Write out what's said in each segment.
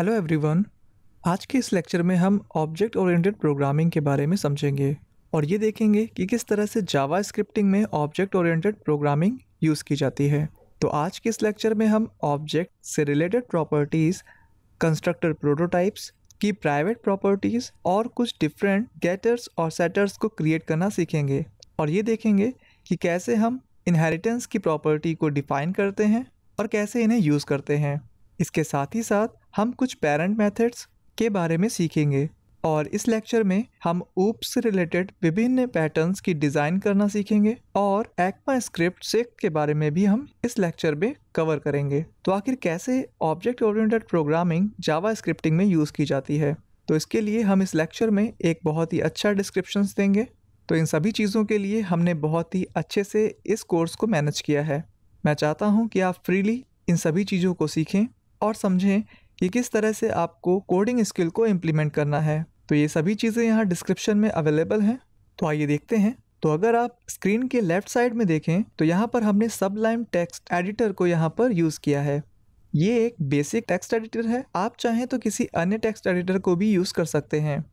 Hello everyone आज के इस लेक्चर में हम ऑब्जेक्ट ओरिएंटेड प्रोग्रामिंग के बारे में समझेंगे और ये देखेंगे कि किस तरह से जावा स्क्रिप्टिंग में ऑब्जेक्ट ओरिएंटेड प्रोग्रामिंग यूज़ की जाती है। तो आज के इस लेक्चर में हम ऑब्जेक्ट से रिलेटेड प्रॉपर्टीज़ कंस्ट्रक्टर प्रोटोटाइप्स की प्राइवेट प्रॉपर्टीज़ और कुछ डिफरेंट गेटर्स और सेटर्स को क्रिएट करना सीखेंगे और ये देखेंगे कि कैसे हम इनहेरिटेंस की प्रॉपर्टी को डिफ़ाइन करते हैं और कैसे इन्हें यूज़ करते हैं। इसके साथ ही साथ हम कुछ पेरेंट मेथड्स के बारे में सीखेंगे और इस लेक्चर में हम ऊप से रिलेटेड विभिन्न पैटर्न्स की डिज़ाइन करना सीखेंगे और एक्मा स्क्रिप्ट से के बारे में भी हम इस लेक्चर में कवर करेंगे। तो आखिर कैसे object oriented programming Java scripting में यूज़ की जाती है? तो इसके लिए हम इस लेक्चर में एक बहुत ही अच्छा डिस्क्रिप्शन देंगे। तो इन सभी चीज़ों के लिए हमने बहुत ही अच्छे से इस कोर्स को मैनेज किया है। मैं चाहता हूँ कि आप फ्रीली इन सभी चीज़ों को सीखें और समझें कि किस तरह से आपको कोडिंग स्किल को इम्प्लीमेंट करना है। तो ये सभी चीज़ें यहाँ डिस्क्रिप्शन में अवेलेबल हैं। तो आइए देखते हैं। तो अगर आप स्क्रीन के लेफ़्ट साइड में देखें तो यहाँ पर हमने सबलाइम टेक्स्ट एडिटर को यहाँ पर यूज़ किया है। ये एक बेसिक टेक्स्ट एडिटर है। आप चाहें तो किसी अन्य टेक्स्ट एडिटर को भी यूज़ कर सकते हैं।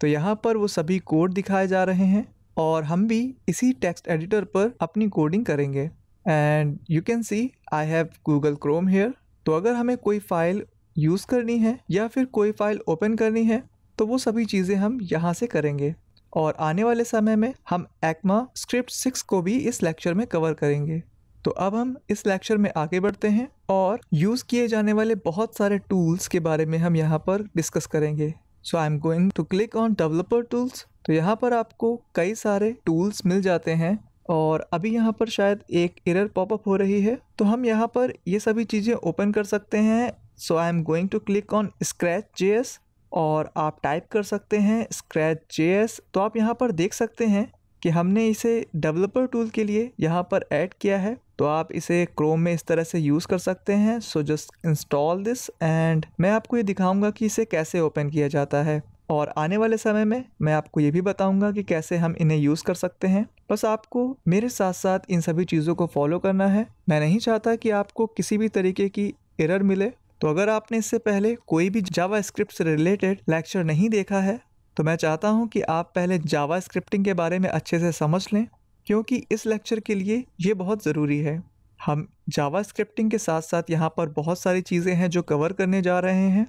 तो यहाँ पर वो सभी कोड दिखाए जा रहे हैं और हम भी इसी टेक्स्ट एडिटर पर अपनी कोडिंग करेंगे। And you can see I have Google Chrome here तो अगर हमें कोई फ़ाइल यूज़ करनी है या फिर कोई फ़ाइल ओपन करनी है तो वो सभी चीज़ें हम यहाँ से करेंगे। और आने वाले समय में हम एक्मा स्क्रिप्ट सिक्स को भी इस लेक्चर में कवर करेंगे। तो अब हम इस लेक्चर में आगे बढ़ते हैं और यूज़ किए जाने वाले बहुत सारे टूल्स के बारे में हम यहाँ पर डिस्कस करेंगे। So I am going to click on developer tools तो यहाँ पर आपको कई सारे टूल्स मिल जाते हैं और अभी यहाँ पर शायद एक एरर पॉपअप हो रही है। तो हम यहाँ पर ये सभी चीज़ें ओपन कर सकते हैं so I am going to click on Scratch JS और आप टाइप कर सकते हैं स्क्रैच जेएस तो आप यहाँ पर देख सकते हैं कि हमने इसे डेवलपर टूल के लिए यहाँ पर ऐड किया है। तो आप इसे क्रोम में इस तरह से यूज़ कर सकते हैं। So just install this and मैं आपको ये दिखाऊँगा कि इसे कैसे ओपन किया जाता है। और आने वाले समय में मैं आपको ये भी बताऊँगा कि कैसे हम इन्हें यूज़ कर सकते हैं। बस आपको मेरे साथ साथ इन सभी चीज़ों को फॉलो करना है। मैं नहीं चाहता कि आपको किसी भी तरीके की एरर मिले। तो अगर आपने इससे पहले कोई भी जावा से रिलेटेड लेक्चर नहीं देखा है तो मैं चाहता हूँ कि आप पहले जावा स्क्रिप्टिंग के बारे में अच्छे से समझ लें, क्योंकि इस लेक्चर के लिए ये बहुत ज़रूरी है। हम जावा स्क्रिप्टिंग के साथ साथ यहाँ पर बहुत सारी चीज़ें हैं जो कवर करने जा रहे हैं,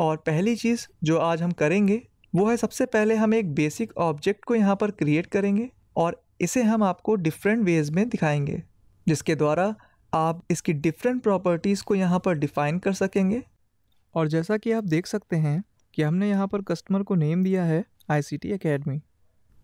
और पहली चीज़ जो आज हम करेंगे, वो है सबसे पहले हम एक बेसिक ऑब्जेक्ट को यहाँ पर क्रिएट करेंगे, और इसे हम आपको डिफरेंट वेज में दिखाएँगे, जिसके द्वारा आप इसकी डिफरेंट प्रॉपर्टीज़ को यहाँ पर डिफ़ाइन कर सकेंगे। और जैसा कि आप देख सकते हैं कि हमने यहाँ पर कस्टमर को नेम दिया है आई सी टी अकेडमी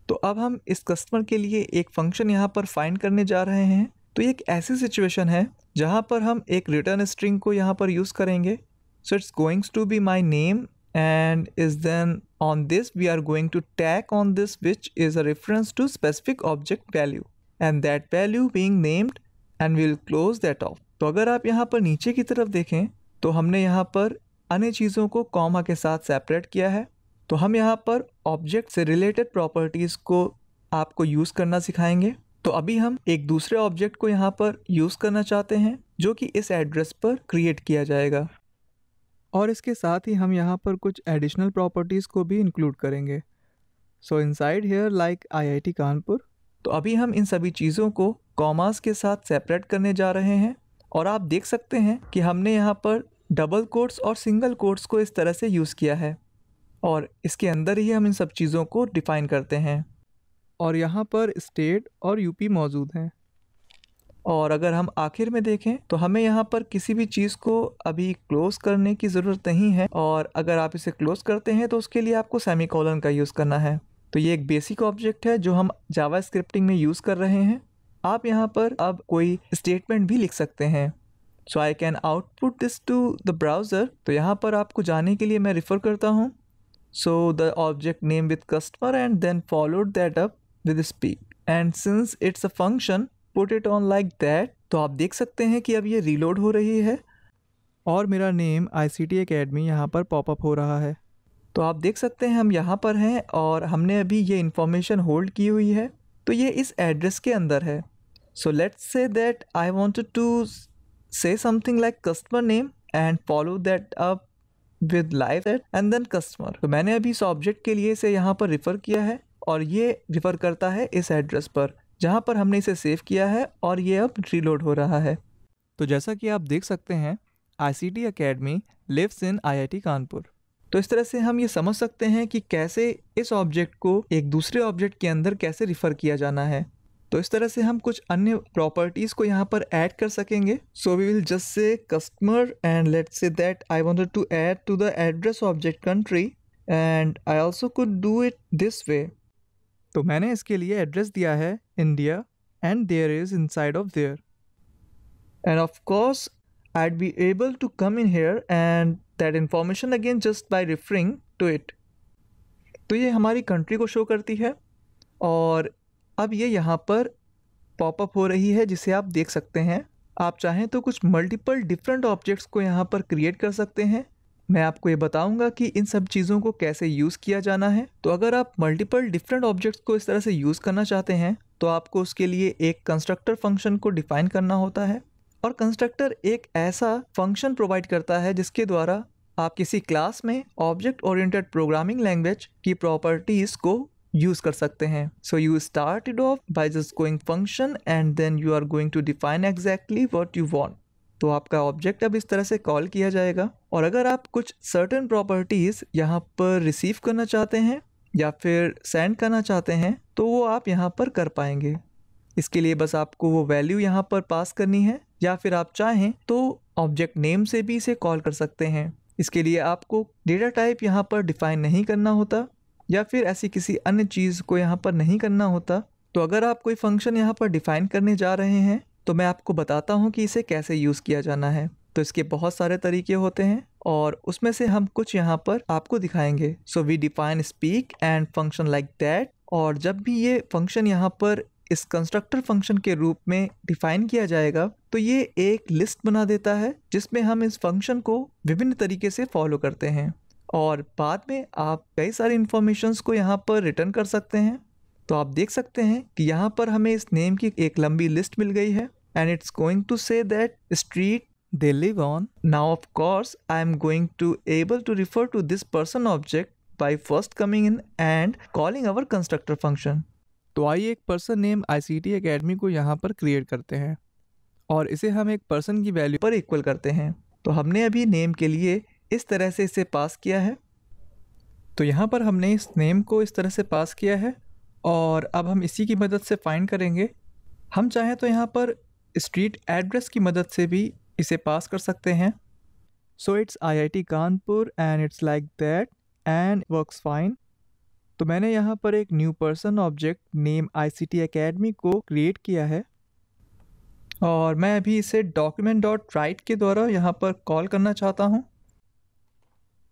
तो अब हम इस कस्टमर के लिए एक फ़ंक्शन यहाँ पर फाइंड करने जा रहे हैं। तो ये एक ऐसी सिचुएशन है जहाँ पर हम एक रिटर्न स्ट्रिंग को यहाँ पर यूज़ करेंगे। So it's going to be my name and is then on this we are going to tag on this which is a reference to specific object value and that value being named and we'll close that off तो अगर आप यहाँ पर नीचे की तरफ़ देखें तो हमने यहाँ पर अन्य चीज़ों को कॉमा के साथ सेपरेट किया है। तो हम यहाँ पर ऑब्जेक्ट से रिलेटेड प्रॉपर्टीज़ को आपको यूज़ करना सिखाएँगे। तो अभी हम एक दूसरे ऑब्जेक्ट को यहाँ पर यूज़ करना चाहते हैं, जो कि इस एड्रेस पर क्रिएट किया जाएगा। और इसके साथ ही हम यहाँ पर कुछ एडिशनल प्रॉपर्टीज़ को भी इंक्लूड करेंगे। So inside here like IIT Kanpur तो अभी हम इन सभी चीज़ों को कॉमर्स के साथ सेपरेट करने जा रहे हैं और आप देख सकते हैं कि हमने यहाँ पर डबल कोट्स और सिंगल कोट्स को इस तरह से यूज़ किया है और इसके अंदर ही हम इन सब चीज़ों को डिफ़ाइन करते हैं। और यहाँ पर स्टेट और यूपी मौजूद हैं। और अगर हम आखिर में देखें तो हमें यहाँ पर किसी भी चीज़ को अभी क्लोज़ करने की ज़रूरत नहीं है और अगर आप इसे क्लोज़ करते हैं तो उसके लिए आपको सेमी का यूज़ करना है। तो ये एक बेसिक ऑब्जेक्ट है जो हम जावा स्क्रिप्टिंग में यूज़ कर रहे हैं। आप यहाँ पर अब कोई स्टेटमेंट भी लिख सकते हैं। So I can output this to the browser तो यहाँ पर आपको जाने के लिए मैं रिफ़र करता हूँ। So the object name with customer and then followed that up with speak and since it's a function put it on like that तो आप देख सकते हैं कि अब ये रीलोड हो रही है। और मेरा name I C T academy यहाँ पर पॉपअप हो रहा है। तो आप देख सकते हैं हम यहाँ पर हैं और हमने अभी ये इन्फॉर्मेशन होल्ड की हुई है। तो ये इस एड्रेस के अंदर है। So let's say that I want to say something like customer name and follow that up with live and then customer तो मैंने अभी इस ऑब्जेक्ट के लिए इसे यहाँ पर रिफ़र किया है और ये रिफ़र करता है इस एड्रेस पर जहाँ पर हमने इसे सेव किया है और ये अब रीलोड हो रहा है। तो जैसा कि आप देख सकते हैं I C T academy lives in I I T Kanpur तो इस तरह से हम ये समझ सकते हैं कि कैसे इस ऑब्जेक्ट को एक दूसरे ऑब्जेक्ट के अंदर कैसे रिफ़र किया जाना है। तो इस तरह से हम कुछ अन्य प्रॉपर्टीज़ को यहाँ पर ऐड कर सकेंगे। So we will just say customer and let say that I wanted to add to the address object country and I also could do it this way तो मैंने इसके लिए एड्रेस दिया है India and there is inside of there and of course I'd be able to come in here and that information again just by referring to it. तो ये हमारी country को शो करती है और अब ये यहाँ पर पॉपअप हो रही है, जिसे आप देख सकते हैं। आप चाहें तो कुछ मल्टीपल डिफरेंट ऑब्जेक्ट्स को यहाँ पर क्रिएट कर सकते हैं। मैं आपको ये बताऊँगा कि इन सब चीज़ों को कैसे यूज़ किया जाना है। तो अगर आप मल्टीपल डिफरेंट ऑब्जेक्ट्स को इस तरह से यूज़ करना चाहते हैं तो आपको उसके लिए एक कंस्ट्रक्टर फ़ंक्शन को डिफाइन करना होता है। और कंस्ट्रक्टर एक ऐसा फ़ंक्शन प्रोवाइड करता है, जिसके द्वारा आप किसी क्लास में ऑब्जेक्ट ओरिएंटेड प्रोग्रामिंग लैंग्वेज की प्रॉपर्टीज़ को यूज़ कर सकते हैं। So you start off by just going function and then you are going to define exactly what you want तो आपका ऑब्जेक्ट अब इस तरह से कॉल किया जाएगा। और अगर आप कुछ सर्टन प्रॉपर्टीज़ यहाँ पर रिसीव करना चाहते हैं या फिर सेंड करना चाहते हैं तो वो आप यहाँ पर कर पाएँगे। इसके लिए बस आपको वो वैल्यू यहाँ पर पास करनी है या फिर आप चाहें तो ऑब्जेक्ट नेम से भी इसे कॉल कर सकते हैं। इसके लिए आपको डेटा टाइप यहाँ पर डिफाइन नहीं करना होता। या फिर ऐसी किसी अन्य चीज़ को यहाँ पर नहीं करना होता तो अगर आप कोई फ़ंक्शन यहाँ पर डिफाइन करने जा रहे हैं तो मैं आपको बताता हूँ कि इसे कैसे यूज़ किया जाना है। तो इसके बहुत सारे तरीके होते हैं, और उसमें से हम कुछ यहाँ पर आपको दिखाएँगे। So we define speak and function like that और जब भी ये फ़ंक्शन यहाँ पर इस कंस्ट्रक्टर फ़ंक्शन के रूप में डिफाइन किया जाएगा तो ये एक लिस्ट बना देता है, जिसमें हम इस फ़ंक्शन को विभिन्न तरीके से फॉलो करते हैं। और बाद में आप कई सारी इन्फॉर्मेशंस को यहाँ पर रिटर्न कर सकते हैं। तो आप देख सकते हैं कि यहाँ पर हमें इस नेम की एक लंबी लिस्ट मिल गई है। And it's going to say that street they live on now of course I am going to able to refer to this person object by first coming in and calling our constructor function तो आइए एक person name I C T academy को यहाँ पर create करते हैं। और इसे हम एक पर्सन की वैल्यू पर इक्वल करते हैं। तो हमने अभी नेम के लिए इस तरह से इसे पास किया है। तो यहाँ पर हमने इस नेम को इस तरह से पास किया है और अब हम इसी की मदद से फाइंड करेंगे। हम चाहें तो यहाँ पर स्ट्रीट एड्रेस की मदद से भी इसे पास कर सकते हैं। So it's I I T Kanpur and it's like that and works fine तो मैंने यहाँ पर एक new person object name I C T academy को क्रिएट किया है। और मैं अभी इसे डॉक्यूमेंट डॉट राइट के द्वारा यहाँ पर कॉल करना चाहता हूँ।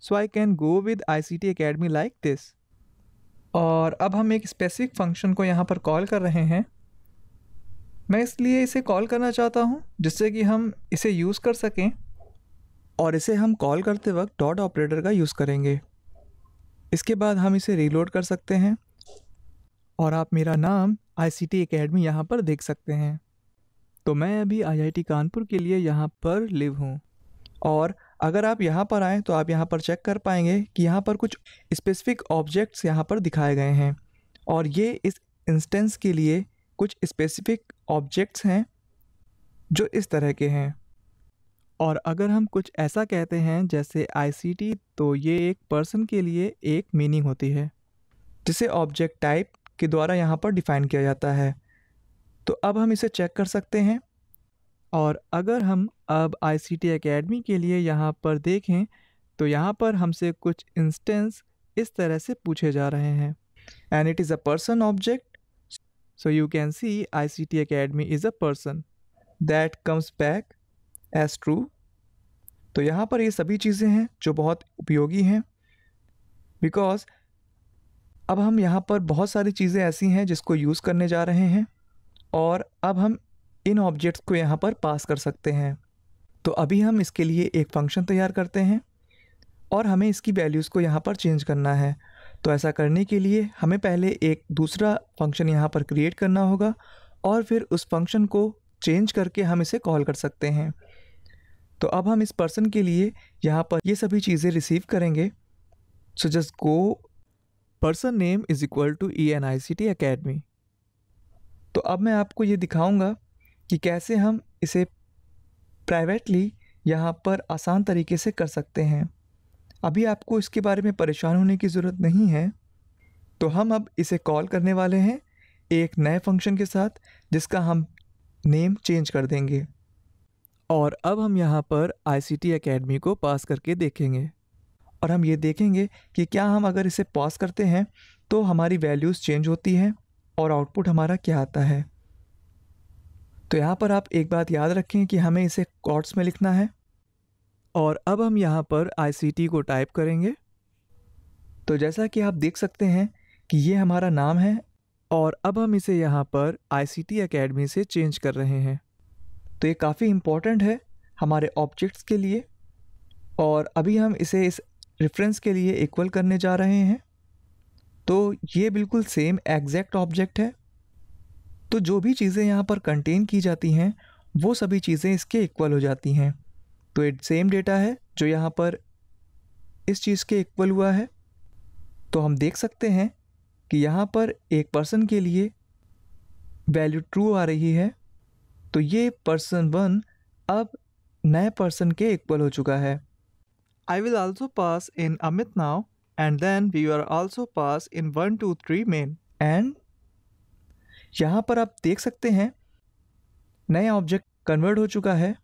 So I can go with I C T academy like this और अब हम एक स्पेसिफिक फ़ंक्शन को यहाँ पर कॉल कर रहे हैं। मैं इसलिए इसे कॉल करना चाहता हूँ, जिससे कि हम इसे यूज़ कर सकें और इसे हम कॉल करते वक्त डॉट ऑपरेटर का यूज़ करेंगे। इसके बाद हम इसे रीलोड कर सकते हैं और आप मेरा नाम आई सी टी अकेडमी यहाँ पर देख सकते हैं। तो मैं अभी आई आई टी कानपुर के लिए यहाँ पर लिव हूँ और अगर आप यहाँ पर आएँ तो आप यहाँ पर चेक कर पाएँगे कि यहाँ पर कुछ स्पेसिफिक ऑब्जेक्ट्स यहाँ पर दिखाए गए हैं। और ये इस इंस्टेंस के लिए कुछ स्पेसिफिक ऑब्जेक्ट्स हैं, जो इस तरह के हैं। और अगर हम कुछ ऐसा कहते हैं, जैसे आईसीटी तो ये एक पर्सन के लिए एक मीनिंग होती है, जिसे ऑब्जेक्ट टाइप के द्वारा यहाँ पर डिफ़ाइन किया जाता है। तो अब हम इसे चेक कर सकते हैं। और अगर हम अब आई सी टी अकेडमी के लिए यहाँ पर देखें तो यहाँ पर हमसे कुछ इंस्टेंस इस तरह से पूछे जा रहे हैं। And it is a person object so you can see I C T academy is a person that comes back as true तो यहाँ पर ये सभी चीज़ें हैं जो बहुत उपयोगी हैं बिकॉज़ अब हम यहाँ पर बहुत सारी चीज़ें ऐसी हैं जिसको यूज़ करने जा रहे हैं, और अब हम इन ऑब्जेक्ट्स को यहाँ पर पास कर सकते हैं। तो अभी हम इसके लिए एक फ़ंक्शन तैयार करते हैं और हमें इसकी वैल्यूज़ को यहाँ पर चेंज करना है। तो ऐसा करने के लिए हमें पहले एक दूसरा फ़ंक्शन यहाँ पर क्रिएट करना होगा और फिर उस फ़ंक्शन को चेंज करके हम इसे कॉल कर सकते हैं। तो अब हम इस पर्सन के लिए यहाँ पर ये सभी चीज़ें रिसीव करेंगे। So just go person name is equal to E N I C T academy तो अब मैं आपको ये दिखाऊँगा। कि कैसे हम इसे प्राइवेटली यहाँ पर आसान तरीके से कर सकते हैं। अभी आपको इसके बारे में परेशान होने की ज़रूरत नहीं है तो हम अब इसे कॉल करने वाले हैं एक नए फ़ंक्शन के साथ, जिसका हम नेम चेंज कर देंगे। और अब हम यहाँ पर आई सी टी अकेडमी को पास करके देखेंगे। और हम ये देखेंगे कि क्या हम अगर इसे पास करते हैं तो हमारी वैल्यूज़ चेंज होती हैं और आउटपुट हमारा क्या आता है। तो यहाँ पर आप एक बात याद रखें कि हमें इसे कॉर्ड्स में लिखना है। और अब हम यहाँ पर आईसीटी को टाइप करेंगे। तो जैसा कि आप देख सकते हैं कि ये हमारा नाम है और अब हम इसे यहाँ पर आई सी अकेडमी से चेंज कर रहे हैं। तो ये काफ़ी इंपॉर्टेंट है हमारे ऑब्जेक्ट्स के लिए। और अभी हम इसे इस रेफरेंस के लिए इक्वल करने जा रहे हैं। तो ये बिल्कुल सेम एग्जैक्ट ऑब्जेक्ट है। तो जो भी चीज़ें यहाँ पर कंटेन की जाती हैं, वो सभी चीज़ें इसके इक्वल हो जाती हैं। तो एक सेम डेटा है जो यहाँ पर इस चीज़ के इक्वल हुआ है। तो हम देख सकते हैं कि यहाँ पर एक पर्सन के लिए वैल्यू ट्रू आ रही है। तो ये पर्सन वन अब नए पर्सन के इक्वल हो चुका है। I will also pass in Amit now and then we are also pass in one two three main and यहाँ पर आप देख सकते हैं, नया ऑब्जेक्ट कन्वर्ट हो चुका है।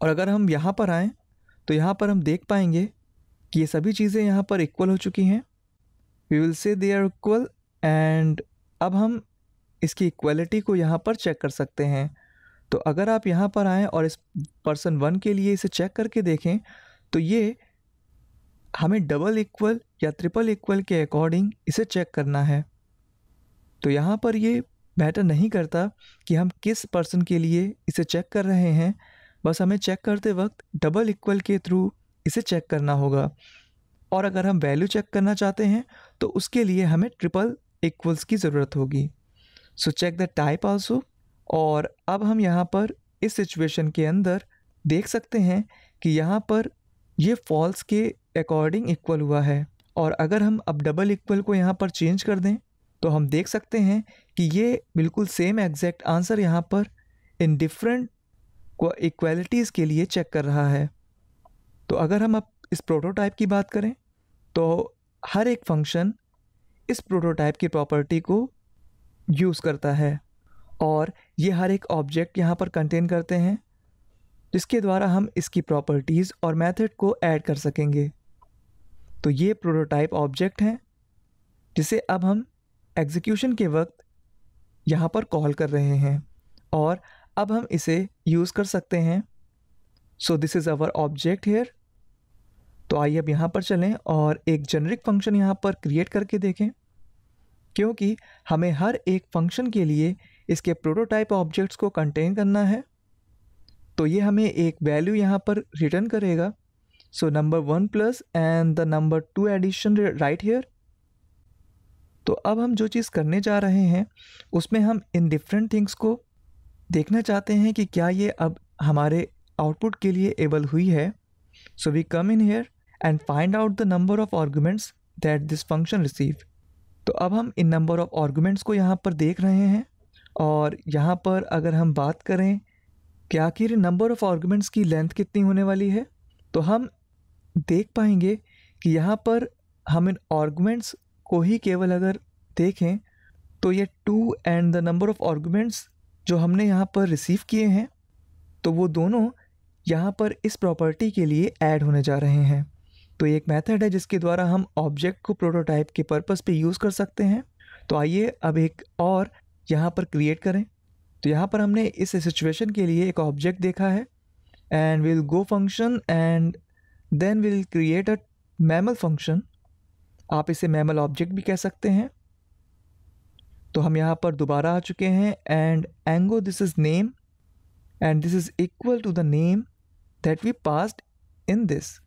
और अगर हम यहाँ पर आएँ तो यहाँ पर हम देख पाएँगे कि ये सभी चीज़ें यहाँ पर इक्वल हो चुकी हैं। वी विल से दे आर इक्वल एंड अब हम इसकी इक्वलिटी को यहाँ पर चेक कर सकते हैं। तो अगर आप यहाँ पर आएँ और इस पर्सन वन के लिए इसे चेक करके देखें तो ये हमें डबल इक्वल या ट्रिपल इक्वल के अकॉर्डिंग इसे चेक करना है। तो यहाँ पर ये मैटर नहीं करता कि हम किस पर्सन के लिए इसे चेक कर रहे हैं, बस हमें चेक करते वक्त डबल इक्वल के थ्रू इसे चेक करना होगा। और अगर हम वैल्यू चेक करना चाहते हैं तो उसके लिए हमें ट्रिपल इक्वल्स की ज़रूरत होगी। So check the type also. और अब हम यहाँ पर इस सिचुएशन के अंदर देख सकते हैं कि यहाँ पर ये फॉल्स के अकॉर्डिंग इक्वल हुआ है। और अगर हम अब डबल इक्वल को यहाँ पर चेंज कर दें तो हम देख सकते हैं कि ये बिल्कुल सेम एग्जैक्ट आंसर यहाँ पर इन डिफरेंट इक्वलिटीज़ के लिए चेक कर रहा है। तो अगर हम अब इस प्रोटोटाइप की बात करें तो हर एक फ़ंक्शन इस प्रोटोटाइप की प्रॉपर्टी को यूज़ करता है और ये हर एक ऑब्जेक्ट यहाँ पर कंटेन करते हैं, जिसके द्वारा हम इसकी प्रॉपर्टीज़ और मेथड को ऐड कर सकेंगे। तो ये प्रोटोटाइप ऑब्जेक्ट हैं, जिसे अब हम एग्जीक्यूशन के वक्त यहाँ पर कॉल कर रहे हैं और अब हम इसे यूज़ कर सकते हैं। So this is our object here तो आइए अब यहाँ पर चलें और एक जेनरिक फ़ंक्शन यहाँ पर क्रिएट करके देखें। क्योंकि हमें हर एक फ़ंक्शन के लिए इसके प्रोटोटाइप ऑब्जेक्ट्स को कंटेन करना है। तो ये हमें एक वैल्यू यहाँ पर रिटर्न करेगा। So number one plus and the number two addition right here तो अब हम जो चीज़ करने जा रहे हैं, उसमें हम इन डिफरेंट थिंग्स को देखना चाहते हैं कि क्या ये अब हमारे आउटपुट के लिए एबल हुई है। So we come in here and find out the number of arguments that this function receive तो अब हम इन नंबर ऑफ़ आर्गूमेंट्स को यहाँ पर देख रहे हैं और यहाँ पर अगर हम बात करें कि आखिर नंबर ऑफ़ आर्गूमेंट्स की लेंथ कितनी होने वाली है? तो हम देख पाएँगे कि यहाँ पर हम इन आर्गूमेंट्स को ही केवल अगर देखें तो ये two and the number of arguments जो हमने यहाँ पर रिसीव किए हैं तो वो दोनों यहाँ पर इस प्रॉपर्टी के लिए ऐड होने जा रहे हैं। तो एक मेथड है जिसके द्वारा हम ऑब्जेक्ट को प्रोटोटाइप के पर्पस पे यूज़ कर सकते हैं। तो आइए अब एक और यहाँ पर क्रिएट करें। तो यहाँ पर हमने इस सिचुएशन के लिए एक ऑब्जेक्ट देखा है and will go function and then will create a mammal function आप इसे मैमल ऑब्जेक्ट भी कह सकते हैं। तो हम यहाँ पर दोबारा आ चुके हैं and एंगो this is name and this is equal to the name that we passed in this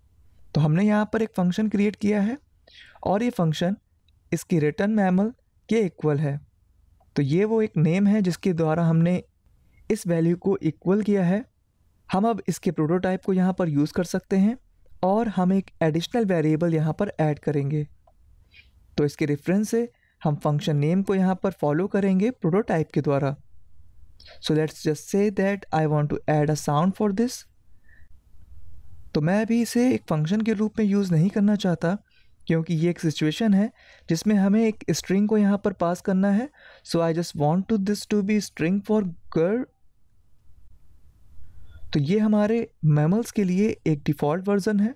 तो हमने यहाँ पर एक फ़ंक्शन क्रिएट किया है, और ये फ़ंक्शन इसकी रिटर्न मैमल के इक्वल है। तो ये वो एक नेम है जिसके द्वारा हमने इस वैल्यू को इक्वल किया है। हम अब इसके प्रोटोटाइप को यहाँ पर यूज़ कर सकते हैं, और हम एक एडिशनल वेरिएबल यहाँ पर ऐड करेंगे। तो इसके रेफरेंस से हम फ़ंक्शन नेम को यहाँ पर फॉलो करेंगे प्रोटोटाइप के द्वारा। So let's just say that I want to add a sound for this तो मैं अभी इसे एक फ़ंक्शन के रूप में यूज़ नहीं करना चाहता, क्योंकि ये एक सिचुएशन है जिसमें हमें एक स्ट्रिंग को यहाँ पर पास करना है। So I just want to this to be string for girl तो ये हमारे मैमल्स के लिए एक डिफ़ॉल्ट वर्ज़न है।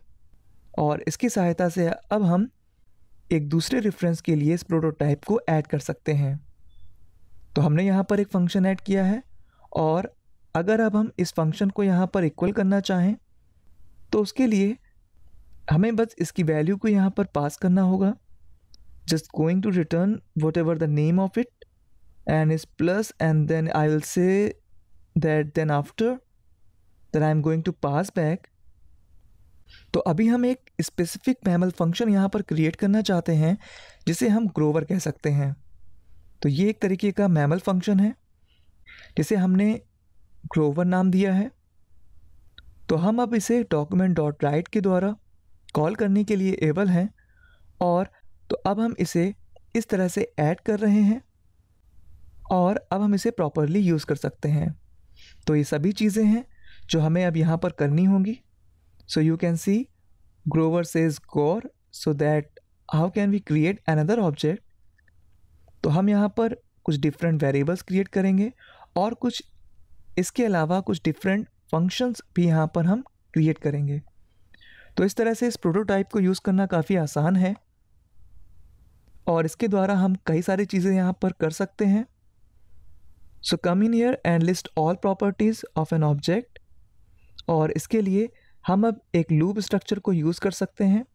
और इसकी सहायता से अब हम एक दूसरे रेफरेंस के लिए इस प्रोटोटाइप को ऐड कर सकते हैं। तो हमने यहाँ पर एक फ़ंक्शन ऐड किया है और अगर अब हम इस फ़ंक्शन को यहाँ पर इक्वल करना चाहें तो उसके लिए हमें बस इसकी वैल्यू को यहाँ पर पास करना होगा। Just going to return whatever the name of it and is plus and then I will say that then after than I am going to pass back तो अभी हम एक स्पेसिफिक मैमल फ़ंक्शन यहाँ पर create करना चाहते हैं, जिसे हम ग्रोवर कह सकते हैं। तो ये एक तरीके का मैमल फ़ंक्शन है, जिसे हमने ग्रोवर नाम दिया है। तो हम अब इसे डॉक्यूमेंट डॉट राइट के द्वारा कॉल करने के लिए एबल हैं, और तो अब हम इसे इस तरह से ऐड कर रहे हैं, और अब हम इसे प्रॉपरली यूज़ कर सकते हैं। तो ये सभी चीज़ें हैं, जो हमें अब यहाँ पर करनी होंगी। So you can see Grover says गोर so that how can we create another object तो हम यहाँ पर कुछ डिफरेंट वेरिएबल्स क्रिएट करेंगे और कुछ इसके अलावा कुछ डिफरेंट फ़ंक्शंस भी यहाँ पर हम क्रिएट करेंगे। तो इस तरह से इस प्रोटोटाइप को यूज़ करना काफ़ी आसान है और इसके द्वारा हम कई सारी चीज़ें यहाँ पर कर सकते हैं। So come in here and list all properties of an object और इसके लिए हम अब एक लूप स्ट्रक्चर को यूज़ कर सकते हैं।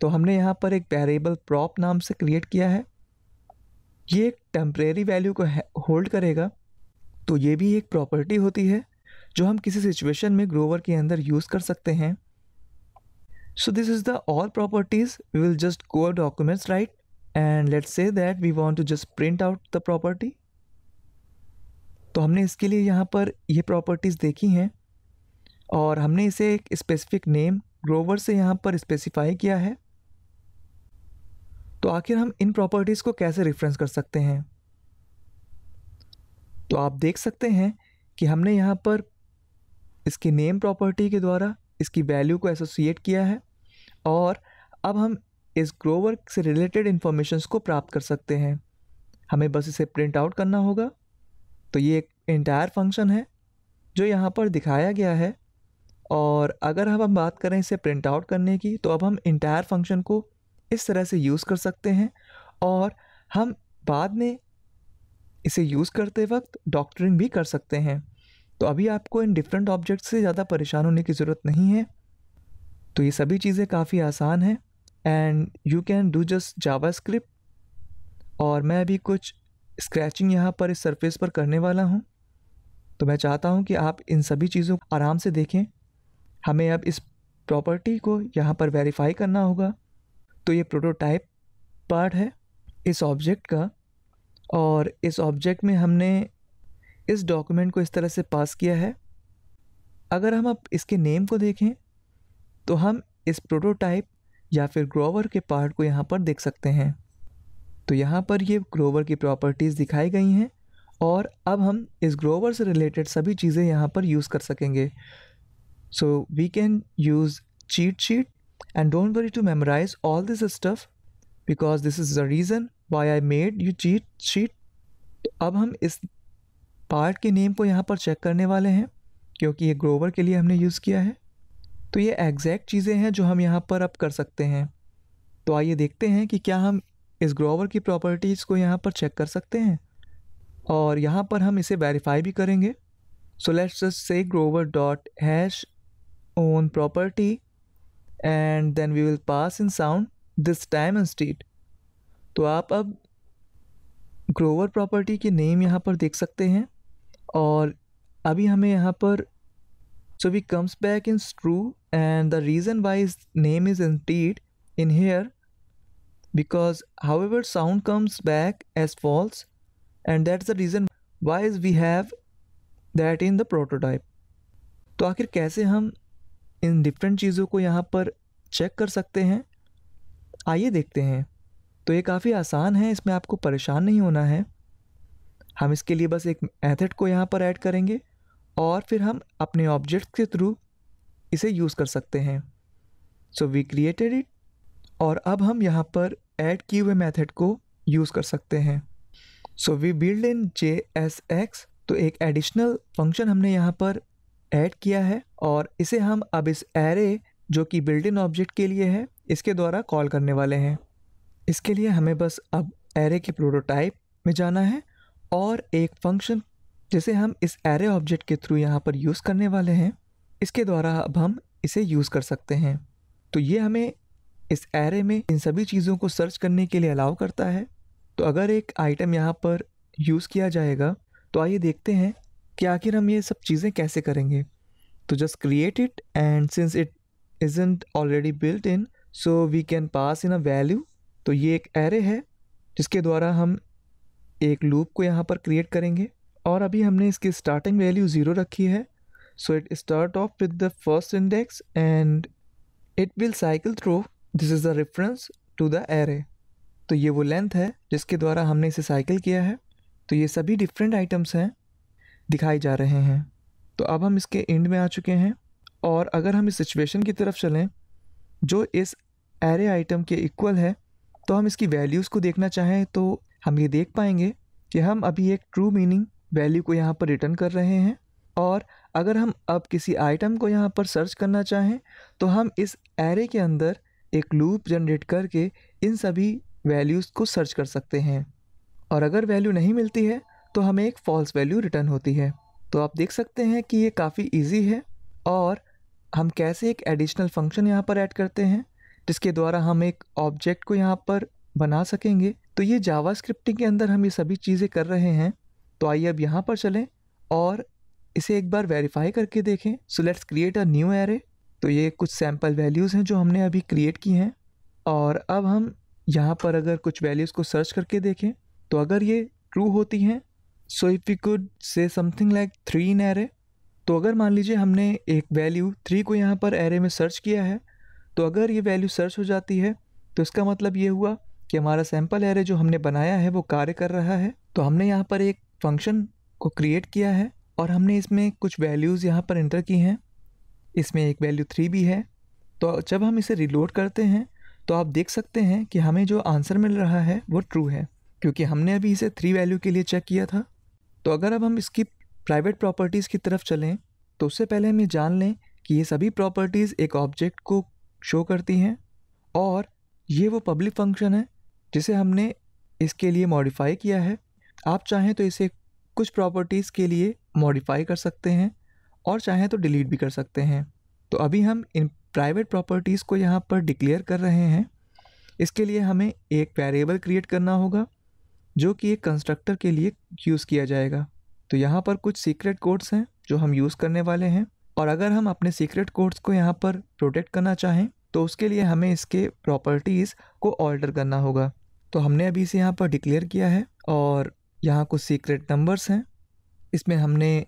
तो हमने यहाँ पर एक वेरिएबल प्रॉप नाम से क्रिएट किया है। ये एक टेम्परेरी वैल्यू को होल्ड करेगा। तो ये भी एक प्रॉपर्टी होती है, जो हम किसी सिचुएशन में ग्रोवर के अंदर यूज़ कर सकते हैं। So this is the all properties. We will just go documents, right? And let's say that we want to just print out the property. तो हमने इसके लिए यहाँ पर ये प्रॉपर्टीज़ देखी हैं। और हमने इसे एक स्पेसिफिक नेम ग्रोवर से यहाँ पर स्पेसिफाई किया है। तो आखिर हम इन प्रॉपर्टीज़ को कैसे रेफरेंस कर सकते हैं? तो आप देख सकते हैं कि हमने यहाँ पर इसके नेम प्रॉपर्टी के द्वारा इसकी वैल्यू को एसोसिएट किया है और अब हम इस ग्रोवर से रिलेटेड इन्फॉर्मेशन को प्राप्त कर सकते हैं। हमें बस इसे प्रिंट आउट करना होगा। तो ये एक इंटायर फ़ंक्शन है, जो यहाँ पर दिखाया गया है। और अगर हम हम बात करें इसे प्रिंट आउट करने की तो अब हम इंटायर फ़ंक्शन को इस तरह से यूज़ कर सकते हैं और हम बाद में इसे यूज़ करते वक्त डॉक्टरिंग भी कर सकते हैं। तो अभी आपको इन डिफरेंट ऑब्जेक्ट्स से ज़्यादा परेशान होने की ज़रूरत नहीं है। तो ये सभी चीज़ें काफ़ी आसान हैं and you can do just JavaScript और मैं अभी कुछ स्क्रैचिंग यहाँ पर इस सरफेस पर करने वाला हूँ। तो मैं चाहता हूँ कि आप इन सभी चीज़ों को आराम से देखें। हमें अब इस प्रॉपर्टी को यहाँ पर वेरीफाई करना होगा। तो ये प्रोटोटाइप पार्ट है इस ऑब्जेक्ट का। और इस ऑब्जेक्ट में हमने इस डॉक्यूमेंट को इस तरह से पास किया है। अगर हम अब इसके नेम को देखें तो हम इस प्रोटोटाइप या फिर ग्रोवर के पार्ट को यहाँ पर देख सकते हैं। तो यहाँ पर ये ग्रोवर की प्रॉपर्टीज़ दिखाई गई हैं और अब हम इस ग्रोवर से रिलेटेड सभी चीज़ें यहाँ पर यूज़ कर सकेंगे। We can use cheat sheet and don't worry to memorize all this stuff because this is the reason why I made you cheat sheet तो अब हम इस पार्ट के नेम को यहाँ पर चेक करने वाले हैं क्योंकि ये ग्रोवर के लिए हमने यूज़ किया है। तो ये एग्जैक्ट चीज़ें हैं जो हम यहाँ पर अब कर सकते हैं। तो आइए देखते हैं कि क्या हम इस ग्रोवर की प्रॉपर्टीज़ को यहाँ पर चेक कर सकते हैं। और यहाँ पर हम इसे वेरीफाई भी करेंगे। So let's just say Grover dot hash property and then we will pass in sound this time and state तो आप अब ग्रोवर प्रॉपर्टी के नेम यहाँ पर देख सकते हैं और अभी हमें यहाँ पर So we comes back in true and the reason why his name is indeed in here because however sound comes back as false and that's the reason why we have that in the prototype. तो आखिर कैसे हम in different चीज़ों को यहाँ पर check कर सकते हैं। आइए देखते हैं। तो ये काफ़ी आसान है, इसमें आपको परेशान नहीं होना है। हम इसके लिए बस एक मेथड को यहाँ पर ऐड करेंगे और फिर हम अपने ऑब्जेक्ट के थ्रू इसे यूज़ कर सकते हैं। सो वी क्रिएटेड इट और अब हम यहाँ पर ऐड किए हुए मेथड को यूज़ कर सकते हैं। So we build in J S X तो एक एडिशनल फ़ंक्शन हमने यहाँ पर ऐड किया है और इसे हम अब इस एरे जो कि बिल्ड इन ऑब्जेक्ट के लिए है, इसके द्वारा कॉल करने वाले हैं। इसके लिए हमें बस अब एरे के प्रोटोटाइप में जाना है और एक फ़ंक्शन जिसे हम इस एरे ऑब्जेक्ट के थ्रू यहाँ पर यूज़ करने वाले हैं, इसके द्वारा अब हम इसे यूज़ कर सकते हैं। तो ये हमें इस एरे में इन सभी चीज़ों को सर्च करने के लिए अलाउ करता है। तो अगर एक आइटम यहाँ पर यूज़ किया जाएगा तो आइए देखते हैं कि आखिर हम ये सब चीज़ें कैसे करेंगे? तो just create it and since it isn't already built in so we can pass in a value तो ये एक एरे है, जिसके द्वारा हम एक लूप को यहाँ पर क्रिएट करेंगे। और अभी हमने इसकी स्टार्टिंग वैल्यू ज़ीरो रखी है। So it start off with the first index and it will cycle through this is the reference to the array तो ये वो लेंथ है, जिसके द्वारा हमने इसे साइकिल किया है। तो ये सभी डिफरेंट आइटम्स हैं। दिखाई जा रहे हैं। तो अब हम इसके एंड में आ चुके हैं और अगर हम इस सिचुएशन की तरफ़ चलें, जो इस एरे आइटम के इक्वल है तो हम इसकी वैल्यूज़ को देखना चाहें तो हम ये देख पाएँगे कि हम अभी एक ट्रू मीनिंग वैल्यू को यहाँ पर रिटर्न कर रहे हैं और अगर हम अब किसी आइटम को यहाँ पर सर्च करना चाहें तो हम इस एरे के अंदर एक लूप जनरेट करके इन सभी वैल्यूज़ को सर्च कर सकते हैं। और अगर वैल्यू नहीं मिलती है तो हमें एक फॉल्स वैल्यू रिटर्न होती है। तो आप देख सकते हैं कि ये काफ़ी ईजी है और हम कैसे एक एडिशनल फ़ंक्शन यहाँ पर ऐड करते हैं, जिसके द्वारा हम एक ऑब्जेक्ट को यहाँ पर बना सकेंगे। तो ये जावा स्क्रिप्टिंग के अंदर हम ये सभी चीज़ें कर रहे हैं। तो आइए अब यहाँ पर चलें और इसे एक बार वेरीफाई करके देखें। So let's create a new array तो ये कुछ सैंपल वैल्यूज़ हैं जो हमने अभी क्रिएट की हैं। और अब हम यहाँ पर अगर कुछ वैल्यूज़ को सर्च करके देखें तो अगर ये ट्रू होती हैं so if you could say something like three in array तो अगर मान लीजिए हमने एक वैल्यू थ्री को यहाँ पर एरे में सर्च किया है तो अगर ये वैल्यू सर्च हो जाती है तो इसका मतलब ये हुआ कि हमारा सैंपल एरे जो हमने बनाया है, वो कार्य कर रहा है। तो हमने यहाँ पर एक फ़ंक्शन को क्रिएट किया है और हमने इसमें कुछ वैल्यूज़ यहाँ पर इंटर की हैं। इसमें एक वैल्यू थ्री भी है। तो जब हम इसे रिलोड करते हैं तो आप देख सकते हैं कि हमें जो आंसर मिल रहा है, वो ट्रू है। क्योंकि हमने अभी इसे थ्री वैल्यू के लिए चेक किया था। तो अगर अब हम इसकी प्राइवेट प्रॉपर्टीज़ की तरफ़ चलें तो उससे पहले हम ये जान लें कि ये सभी प्रॉपर्टीज़ एक ऑब्जेक्ट को शो करती हैं और ये वो पब्लिक फ़ंक्शन है जिसे हमने इसके लिए मॉडिफाई किया है। आप चाहें तो इसे कुछ प्रॉपर्टीज़ के लिए मॉडिफाई कर सकते हैं और चाहें तो डिलीट भी कर सकते हैं। तो अभी हम इन प्राइवेट प्रॉपर्टीज़ को यहाँ पर डिक्लेयर कर रहे हैं। इसके लिए हमें एक वेरिएबल क्रिएट करना होगा। जो कि एक कंस्ट्रक्टर के लिए यूज़ किया जाएगा। तो यहाँ पर कुछ सीक्रेट कोड्स हैं, जो हम यूज़ करने वाले हैं। और अगर हम अपने सीक्रेट कोड्स को यहाँ पर प्रोटेक्ट करना चाहें तो उसके लिए हमें इसके प्रॉपर्टीज़ को ऑल्टर करना होगा। तो हमने अभी इसे यहाँ पर डिक्लेयर किया है और यहाँ कुछ सीक्रेट नंबर्स हैं। इसमें हमने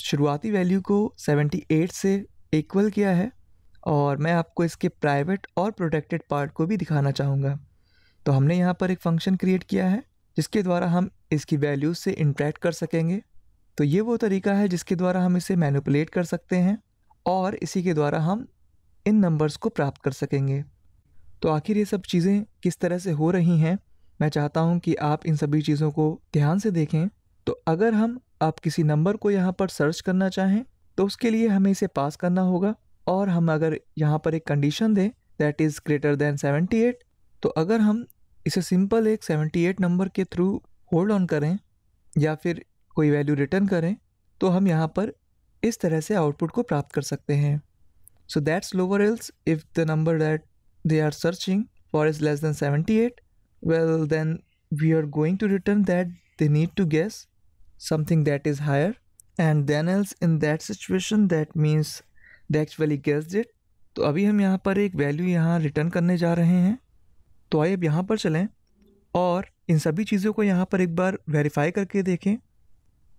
शुरुआती वैल्यू को 78 से इक्वल किया है और मैं आपको इसके प्राइवेट और प्रोटेक्टेड पार्ट को भी दिखाना चाहूँगा। तो हमने यहाँ पर एक फ़ंक्शन क्रिएट किया है। जिसके द्वारा हम इसकी वैल्यूज़ से इंट्रैक्ट कर सकेंगे। तो ये वो तरीका है जिसके द्वारा हम इसे मैनिपुलेट कर सकते हैं और इसी के द्वारा हम इन नंबर्स को प्राप्त कर सकेंगे। तो आखिर ये सब चीज़ें किस तरह से हो रही हैं? मैं चाहता हूँ कि आप इन सभी चीज़ों को ध्यान से देखें। तो अगर हम आप किसी नंबर को यहाँ पर सर्च करना चाहें तो उसके लिए हमें इसे पास करना होगा और हम अगर यहाँ पर एक कंडीशन दें दैट इज़ ग्रेटर दैन 78 तो अगर हम इसे सिंपल एक 78 नंबर के थ्रू होल्ड ऑन करें या फिर कोई वैल्यू रिटर्न करें तो हम यहाँ पर इस तरह से आउटपुट को प्राप्त कर सकते हैं। So that's lower else if the number that they are searching for is less than 78 well, then we are going to return that. They need to guess something that is higher. And then else in that situation, that means they actually guessed it. तो अभी हम यहाँ पर एक value यहाँ return करने जा रहे हैं। तो आइए अब यहाँ पर चलें और इन सभी चीज़ों को यहाँ पर एक बार वेरीफाई करके देखें।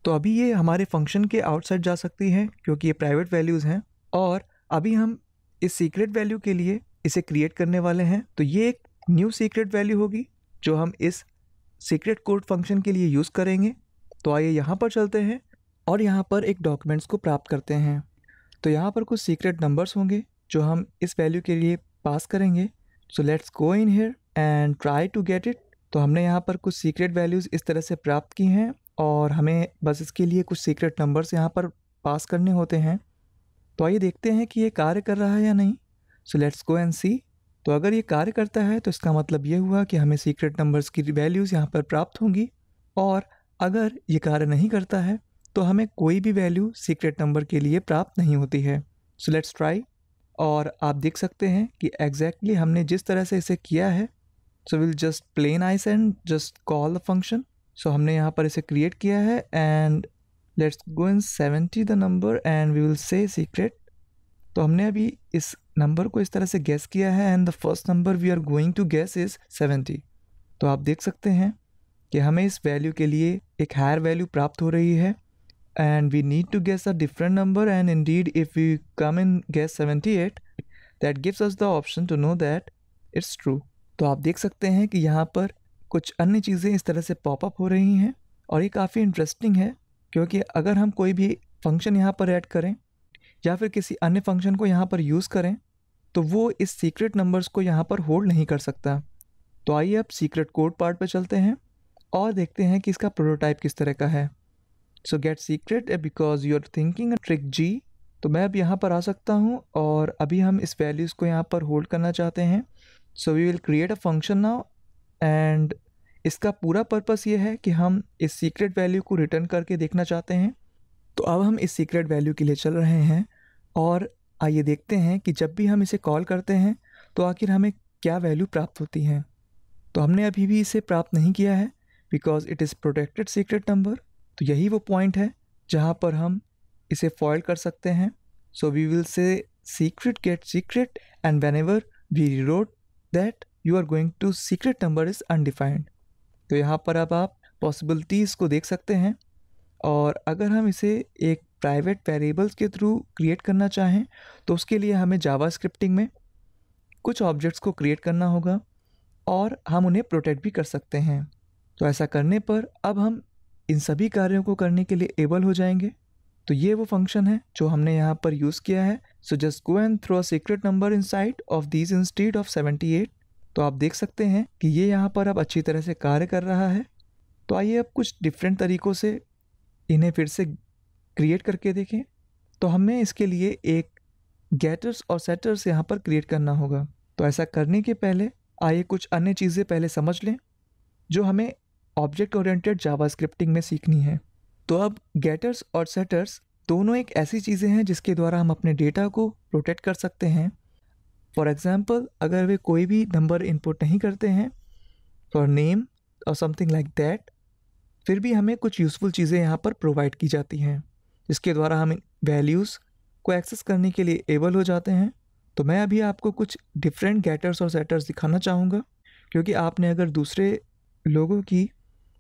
तो अभी ये हमारे फ़ंक्शन के आउटसाइड जा सकती है क्योंकि ये प्राइवेट वैल्यूज़ हैं और अभी हम इस सीक्रेट वैल्यू के लिए इसे क्रिएट करने वाले हैं। तो ये एक न्यू सीक्रेट वैल्यू होगी जो हम इस सीक्रेट कोड फ़ंक्शन के लिए यूज़ करेंगे। तो आइए यहाँ पर चलते हैं और यहाँ पर एक डॉक्यूमेंट्स को प्राप्त करते हैं। तो यहाँ पर कुछ सीक्रेट नंबर्स होंगे जो हम इस वैल्यू के लिए पास करेंगे। So let's go in here and try to get it तो हमने यहाँ पर कुछ सीक्रेट वैल्यूज़ इस तरह से प्राप्त की हैं और हमें बस इसके लिए कुछ सीक्रेट नंबर्स यहाँ पर पास करने होते हैं। तो आइए देखते हैं कि ये कार्य कर रहा है या नहीं। सो लेट्स गो एंड सी तो अगर ये कार्य करता है तो इसका मतलब ये हुआ कि हमें सीक्रेट नंबर्स की वैल्यूज़ यहाँ पर प्राप्त होंगी। और अगर ये कार्य नहीं करता है तो हमें कोई भी वैल्यू सीक्रेट नंबर के लिए प्राप्त नहीं होती है। सो लेट्स ट्राई और आप देख सकते हैं कि एग्जैक्टली exactly हमने जिस तरह से इसे किया है so will just plain ice and just call the function so हमने यहाँ पर इसे क्रिएट किया है and let's go in seventy the number and we will say secret तो हमने अभी इस नंबर को इस तरह से गैस किया है and the first number we are going to guess is seventy तो आप देख सकते हैं कि हमें इस वैल्यू के लिए एक हायर वैल्यू प्राप्त हो रही है। And we need to guess a different number, and indeed, if we come in guess 78 that gives us the option to know that it's true. तो आप देख सकते हैं कि यहाँ पर कुछ अन्य चीज़ें इस तरह से पॉपअप हो रही हैं, और ये काफ़ी इंटरेस्टिंग है, क्योंकि अगर हम कोई भी फ़ंक्शन यहाँ पर ऐड करें, या फिर किसी अन्य फ़ंक्शन को यहाँ पर यूज़ करें तो वो इस सीक्रेट नंबर्स को यहाँ पर होल्ड नहीं कर सकता। तो आइए अब सीक्रेट कोड पार्ट पर चलते हैं, और देखते हैं कि इसका प्रोटोटाइप किस तरह का है। So get secret because you are thinking trick G तो मैं अब यहाँ पर आ सकता हूँ, और अभी हम इस वैल्यूज़ को यहाँ पर होल्ड करना चाहते हैं। So we will create a function now and इसका पूरा पर्पस ये है कि हम इस सीक्रेट वैल्यू को रिटर्न करके देखना चाहते हैं। तो अब हम इस सीक्रेट वैल्यू के लिए चल रहे हैं, और आइए देखते हैं कि जब भी हम इसे कॉल करते हैं तो आखिर हमें क्या वैल्यू प्राप्त होती है। तो हमने अभी भी इसे प्राप्त नहीं किया है because it is protected secret number तो यही वो पॉइंट है जहाँ पर हम इसे फॉइल कर सकते हैं। So we will say secret get secret and ever we road that you are going to secret number is undefined तो यहाँ पर अब आप पॉसिबिलिटीज़ को देख सकते हैं और अगर हम इसे एक प्राइवेट वेरिएबल्स के थ्रू क्रिएट करना चाहें तो उसके लिए हमें जावा स्क्रिप्टिंग में कुछ ऑब्जेक्ट्स को क्रिएट करना होगा और हम उन्हें प्रोटेक्ट भी कर सकते हैं। तो ऐसा करने पर अब हम इन सभी कार्यों को करने के लिए एबल हो जाएँगे? तो ये वो फ़ंक्शन है जो हमने यहाँ पर यूज़ किया है। So just go and throw a secret number inside of these instead of seventy eight तो आप देख सकते हैं कि ये यहाँ पर अब अच्छी तरह से कार्य कर रहा है। तो आइए अब कुछ डिफरेंट तरीक़ों से इन्हें फिर से क्रिएट करके देखें। तो हमें इसके लिए एक गेटर्स और सेटर्स यहाँ पर क्रिएट करना होगा। तो ऐसा करने के पहले आइए कुछ अन्य चीज़ें पहले समझ लें, जो हमें ऑब्जेक्ट ओरिएंटेड जावास्क्रिप्टिंग में सीखनी है। तो अब गेटर्स और सेटर्स दोनों एक ऐसी चीज़ें हैं जिसके द्वारा हम अपने डेटा को प्रोटेक्ट कर सकते हैं। फॉर एग्ज़ाम्पल अगर वे कोई भी नंबर इनपुट नहीं करते हैं फॉर नेम और समथिंग लाइक दैट फिर भी हमें कुछ यूज़फुल चीज़ें यहाँ पर प्रोवाइड की जाती हैं, जिसके द्वारा हम वैल्यूज़ को एक्सेस करने के लिए एबल हो जाते हैं। तो मैं अभी आपको कुछ डिफरेंट गेटर्स और सेटर्स दिखाना चाहूँगा, क्योंकि आपने अगर दूसरे लोगों की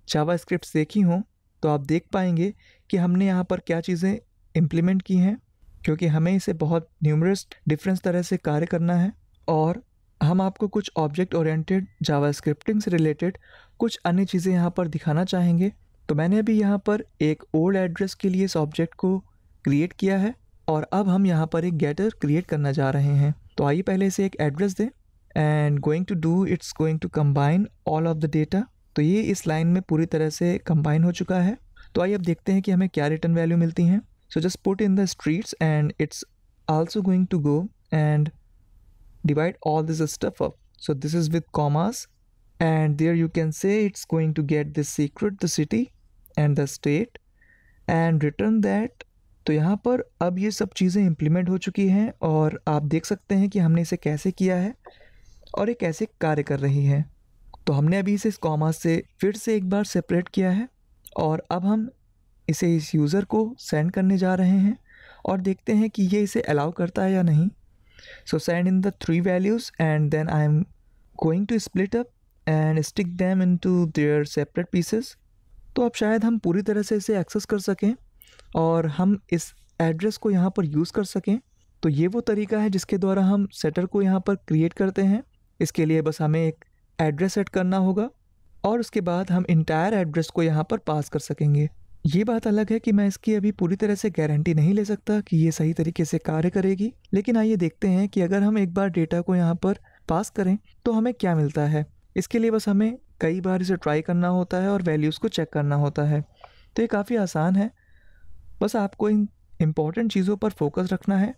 जावा स्क्रिप्ट देखी हों तो आप देख पाएँगे कि हमने यहाँ पर क्या चीज़ें इम्प्लीमेंट की हैं, क्योंकि हमें इसे बहुत न्यूमरस डिफरेंस तरह से कार्य करना है और हम आपको कुछ ऑब्जेक्ट ओरिएंटेड जावा स्क्रिप्टिंग से रिलेटेड कुछ अन्य चीज़ें यहाँ पर दिखाना चाहेंगे। तो मैंने अभी यहाँ पर एक ओल्ड एड्रेस के लिए इस ऑब्जेक्ट को क्रिएट किया है और अब हम यहाँ पर एक गेटर क्रिएट करना जा रहे हैं। तो आइए पहले इसे एक एड्रेस दें and going to do it's going to combine all of the data तो ये इस लाइन में पूरी तरह से कंबाइन हो चुका है। तो आइए अब देखते हैं कि हमें क्या रिटर्न वैल्यू मिलती हैं। So just put in the streets and it's also going to go and divide all this stuff up. So this is with commas and there you can say it's going to get the secret, the city and the state and return that. तो यहाँ पर अब ये सब चीज़ें implement हो चुकी हैं और आप देख सकते हैं कि हमने इसे कैसे किया है और ये कैसे कार्य कर रही है। तो हमने अभी इसे इस कॉमा से फिर से एक बार सेपरेट किया है और अब हम इसे इस यूज़र को सेंड करने जा रहे हैं और देखते हैं कि ये इसे अलाउ करता है या नहीं। So send in the three values and then I am going to split up and stick them into their separate pieces तो अब शायद हम पूरी तरह से इसे एक्सेस कर सकें और हम इस एड्रेस को यहाँ पर यूज़ कर सकें। तो ये वो तरीका है जिसके द्वारा हम सेटर को यहाँ पर क्रिएट करते हैं। इसके लिए बस हमें एक एड्रेस सेट करना होगा और उसके बाद हम इंटायर एड्रेस को यहाँ पर पास कर सकेंगे। ये बात अलग है कि मैं इसकी अभी पूरी तरह से गारंटी नहीं ले सकता कि ये सही तरीके से कार्य करेगी, लेकिन आइए देखते हैं कि अगर हम एक बार डेटा को यहाँ पर पास करें तो हमें क्या मिलता है? इसके लिए बस हमें कई बार इसे ट्राई करना होता है और वैल्यूज़ को चेक करना होता है। तो ये काफ़ी आसान है। बस आपको इन इंपॉर्टेंट चीज़ों पर फोकस रखना है।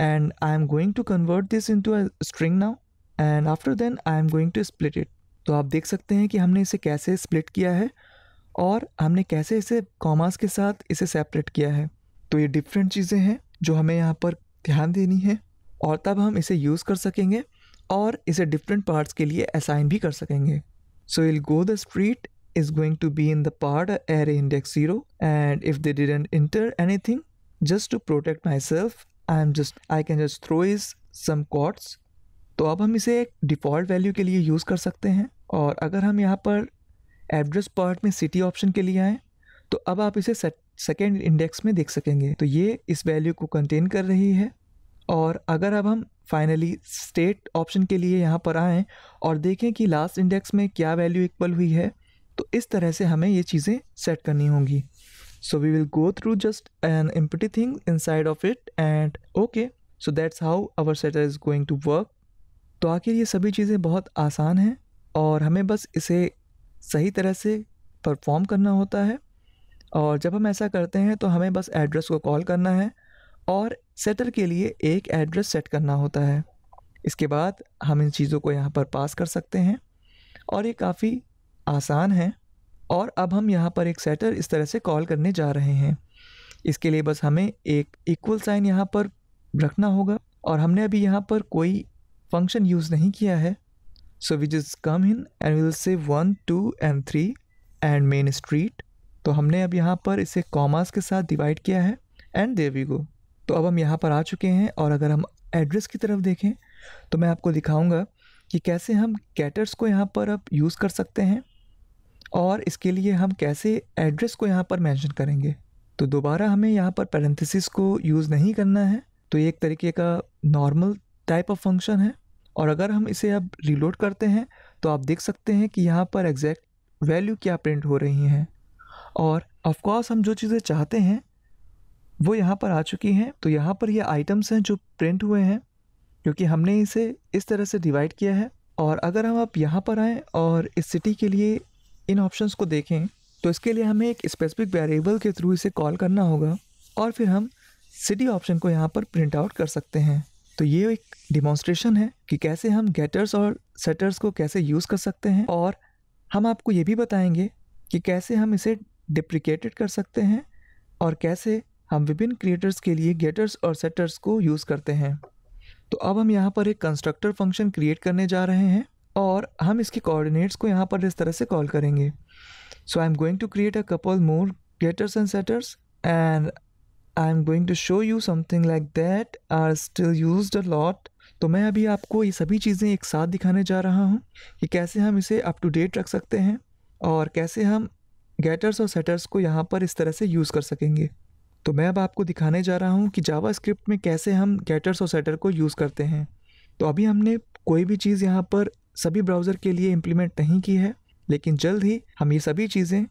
And I am going to convert this into string now and after then I am going to split it तो आप देख सकते हैं कि हमने इसे कैसे स्प्लिट किया है और हमने कैसे इसे कॉमर्स के साथ इसे सेपरेट किया है। तो ये डिफरेंट चीज़ें हैं जो हमें यहाँ पर ध्यान देनी है और तब हम इसे यूज़ कर सकेंगे और इसे डिफरेंट पार्ट्स के लिए असाइन भी कर सकेंगे। So will go the street is going to be in the part array index 0 and if they didn't enter anything, just to protect myself, I'm just, I can just throw is some quotes तो अब हम इसे एक default value के लिए use कर सकते हैं और अगर हम यहाँ पर एड्रेस पार्ट में सिटी ऑप्शन के लिए आएँ तो अब आप इसे सेकेंड इंडेक्स में देख सकेंगे। तो ये इस वैल्यू को कंटेन कर रही है और अगर अब हम फाइनली स्टेट ऑप्शन के लिए यहाँ पर आएँ और देखें कि लास्ट इंडेक्स में क्या वैल्यू इक्वल हुई है तो इस तरह से हमें ये चीज़ें सेट करनी होंगी। So we will go through just an empty thing side of it and okay so that's how our setter is going to work तो आखिर ये सभी चीज़ें बहुत आसान हैं और हमें बस इसे सही तरह से परफॉर्म करना होता है। और जब हम ऐसा करते हैं तो हमें बस एड्रेस को कॉल करना है और सेटर के लिए एक एड्रेस सेट करना होता है। इसके बाद हम इन चीज़ों को यहाँ पर पास कर सकते हैं और ये काफ़ी आसान है और अब हम यहाँ पर एक सेटर इस तरह से कॉल करने जा रहे हैं। इसके लिए बस हमें एक इक्वल साइन यहाँ पर रखना होगा और हमने अभी यहाँ पर कोई फ़ंक्शन यूज़ नहीं किया है। So we just come in and will say one two and three and main street तो हमने अब यहाँ पर इसे कॉमर्स के साथ डिवाइड किया है। एंड देवी गो तो अब हम यहाँ पर आ चुके हैं और अगर हम एड्रेस की तरफ़ देखें तो मैं आपको दिखाऊँगा कि कैसे हम कैटर्स को यहाँ पर अब यूज़ कर सकते हैं और इसके लिए हम कैसे एड्रेस को यहाँ पर मेंशन करेंगे। तो दोबारा हमें यहाँ पर पैरेंथिसिस को यूज़ नहीं करना है। तो एक तरीके का नॉर्मल टाइप ऑफ़ फ़ंक्शन है। और अगर हम इसे अब रिलोड करते हैं तो आप देख सकते हैं कि यहाँ पर एग्जैक्ट वैल्यू क्या प्रिंट हो रही हैं। और ऑफकोर्स हम जो चीज़ें चाहते हैं, वो यहाँ पर आ चुकी हैं। तो यहाँ पर ये आइटम्स हैं जो प्रिंट हुए हैं, क्योंकि हमने इसे इस तरह से डिवाइड किया है। और अगर हम आप यहाँ पर आएँ और इस सिटी के लिए इन ऑप्शंस को देखें तो इसके लिए हमें एक स्पेसिफिक वेरिएबल के थ्रू इसे कॉल करना होगा। और फिर हम सिटी ऑप्शन को यहाँ पर प्रिंट आउट कर सकते हैं। तो ये एक डिमॉन्स्ट्रेशन है कि कैसे हम गेटर्स और सेटर्स को कैसे यूज़ कर सकते हैं और हम आपको ये भी बताएँगे कि कैसे हम इसे डिप्रिकेटेड कर सकते हैं और कैसे हम विभिन्न क्रिएटर्स के लिए गेटर्स और सेटर्स को यूज़ करते हैं। तो अब हम यहाँ पर एक कंस्ट्रक्टर फ़ंक्शन क्रिएट करने जा रहे हैं और हम इसके कोऑर्डिनेट्स को यहाँ पर इस तरह से कॉल करेंगे। So I am going to create a couple more getters and setters and I am going to show you something like that are still use a lot तो मैं अभी आपको ये सभी चीज़ें एक साथ दिखाने जा रहा हूँ कि कैसे हम इसे अप टू डेट रख सकते हैं और कैसे हम गेटर्स और सेटर्स को यहाँ पर इस तरह से यूज़ कर सकेंगे। तो मैं अब आपको दिखाने जा रहा हूँ कि जावा स्क्रिप्ट में कैसे हम गेटर्स और सेटर को यूज़ करते हैं। तो अभी हमने कोई भी चीज़ यहाँ पर सभी ब्राउज़र के लिए इम्प्लीमेंट नहीं की है, लेकिन जल्द ही हम ये सभी चीज़ें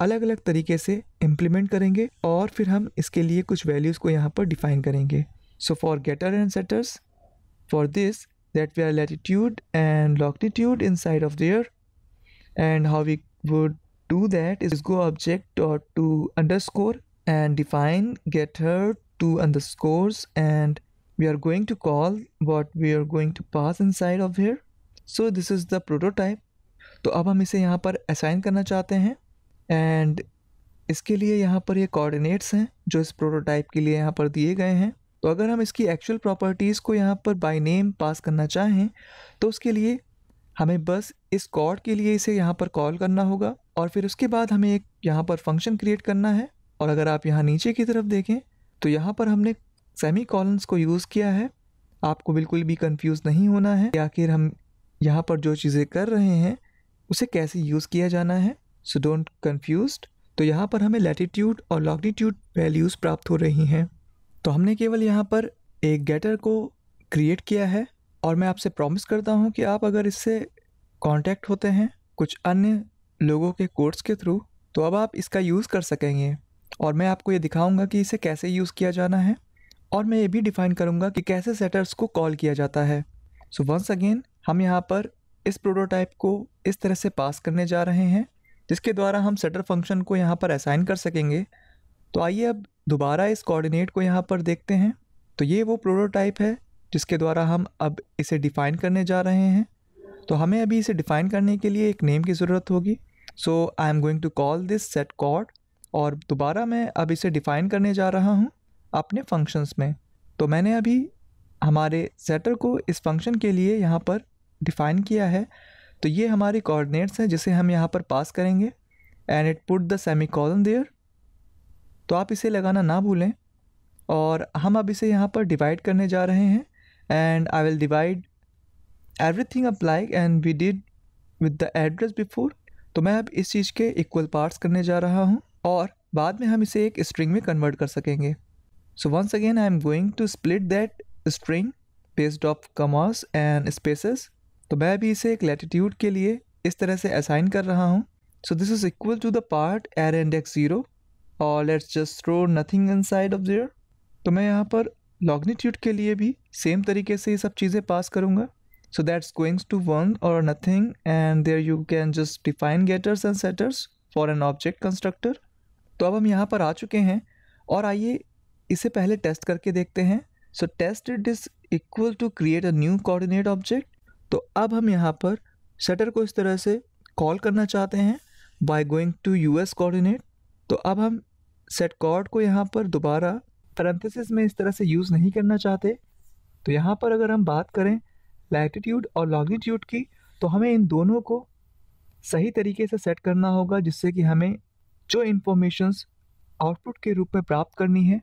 अलग अलग तरीके से इम्प्लीमेंट करेंगे और फिर हम इसके लिए कुछ वैल्यूज़ को यहाँ पर डिफाइन करेंगे। So for getter and setters for this that we are latitude and longitude inside of there and how we would do that is go object dot to underscore and define getter to underscores and we are going to call what we are going to pass inside of here so this is the prototype तो अब हम इसे यहाँ पर assign करना चाहते हैं। And इसके लिए यहाँ पर ये कोऑर्डिनेट्स हैं, जो इस प्रोटोटाइप के लिए यहाँ पर दिए गए हैं। तो अगर हम इसकी एक्चुअल प्रॉपर्टीज़ को यहाँ पर बाय नेम पास करना चाहें तो उसके लिए हमें बस इस कॉर्ड के लिए इसे यहाँ पर कॉल करना होगा और फिर उसके बाद हमें एक यहाँ पर फ़ंक्शन क्रिएट करना है। और अगर आप यहाँ नीचे की तरफ़ देखें तो यहाँ पर हमने सेमी कॉलन्स को यूज़ किया है। आपको बिल्कुल भी कंफ्यूज नहीं होना है आखिर हम यहाँ पर जो चीज़ें कर रहे हैं, उसे कैसे यूज़ किया जाना है। सो डोंट कन्फ्यूज़ तो यहाँ पर हमें लैटिट्यूड और लॉन्गिट्यूड वैल्यूज़ प्राप्त हो रही हैं। तो हमने केवल यहाँ पर एक गेटर को क्रिएट किया है और मैं आपसे प्रॉमिस करता हूँ कि आप अगर इससे कांटेक्ट होते हैं कुछ अन्य लोगों के कोर्स के थ्रू तो अब आप इसका यूज़ कर सकेंगे। और मैं आपको ये दिखाऊँगा कि इसे कैसे यूज़ किया जाना है। और मैं ये भी डिफ़ाइन करूँगा कि कैसे सेटर्स को कॉल किया जाता है। सो वंस अगेन हम यहाँ पर इस प्रोटोटाइप को इस तरह से पास करने जा रहे हैं। जिसके द्वारा हम सेटर फ़ंक्शन को यहाँ पर असाइन कर सकेंगे। तो आइए अब दोबारा इस कोऑर्डिनेट को यहाँ पर देखते हैं। तो ये वो प्रोटोटाइप है जिसके द्वारा हम अब इसे डिफ़ाइन करने जा रहे हैं। तो हमें अभी इसे डिफ़ाइन करने के लिए एक नेम की ज़रूरत होगी। So I am going to call this set code और दोबारा मैं अब इसे डिफ़ाइन करने जा रहा हूँ अपने फ़ंक्शंस में। तो मैंने अभी हमारे सेटर को इस फ़ंक्शन के लिए यहाँ पर डिफ़ाइन किया है। तो ये हमारी कोऑर्डिनेट्स हैं, जिसे हम यहाँ पर पास करेंगे and it put the semicolon there तो आप इसे लगाना ना भूलें, और हम अब इसे यहाँ पर डिवाइड करने जा रहे हैं and I will divide everything apply and we did with the address before तो मैं अब इस चीज़ के इक्वल पार्ट्स करने जा रहा हूँ, और बाद में हम इसे एक स्ट्रिंग में कन्वर्ट कर सकेंगे. So once again I am going to split that string based of commas and spaces तो मैं अभी इसे एक लेटीट्यूड के लिए इस तरह से असाइन कर रहा हूँ। So this is equal to the part er index zero और let's just throw nothing inside of there तो मैं यहाँ पर लॉग्नीट्यूड के लिए भी सेम तरीके से ये सब चीज़ें पास करूँगा। So that's goings to one और nothing and there you can just define getters and setters for an object constructor तो अब हम यहाँ पर आ चुके हैं, और आइए इसे पहले टेस्ट करके देखते हैं। So test it is equal to create a new coordinate object तो अब हम यहाँ पर शटर को इस तरह से कॉल करना चाहते हैं by going to use coordinate तो अब हम सेट कॉर्ड को यहाँ पर दोबारा पैरेंथेसिस में इस तरह से यूज़ नहीं करना चाहते. तो यहाँ पर अगर हम बात करें लैटिट्यूड और लॉन्गिट्यूड की तो हमें इन दोनों को सही तरीके से सेट करना होगा, जिससे कि हमें जो इन्फॉर्मेशंस आउटपुट के रूप में प्राप्त करनी है,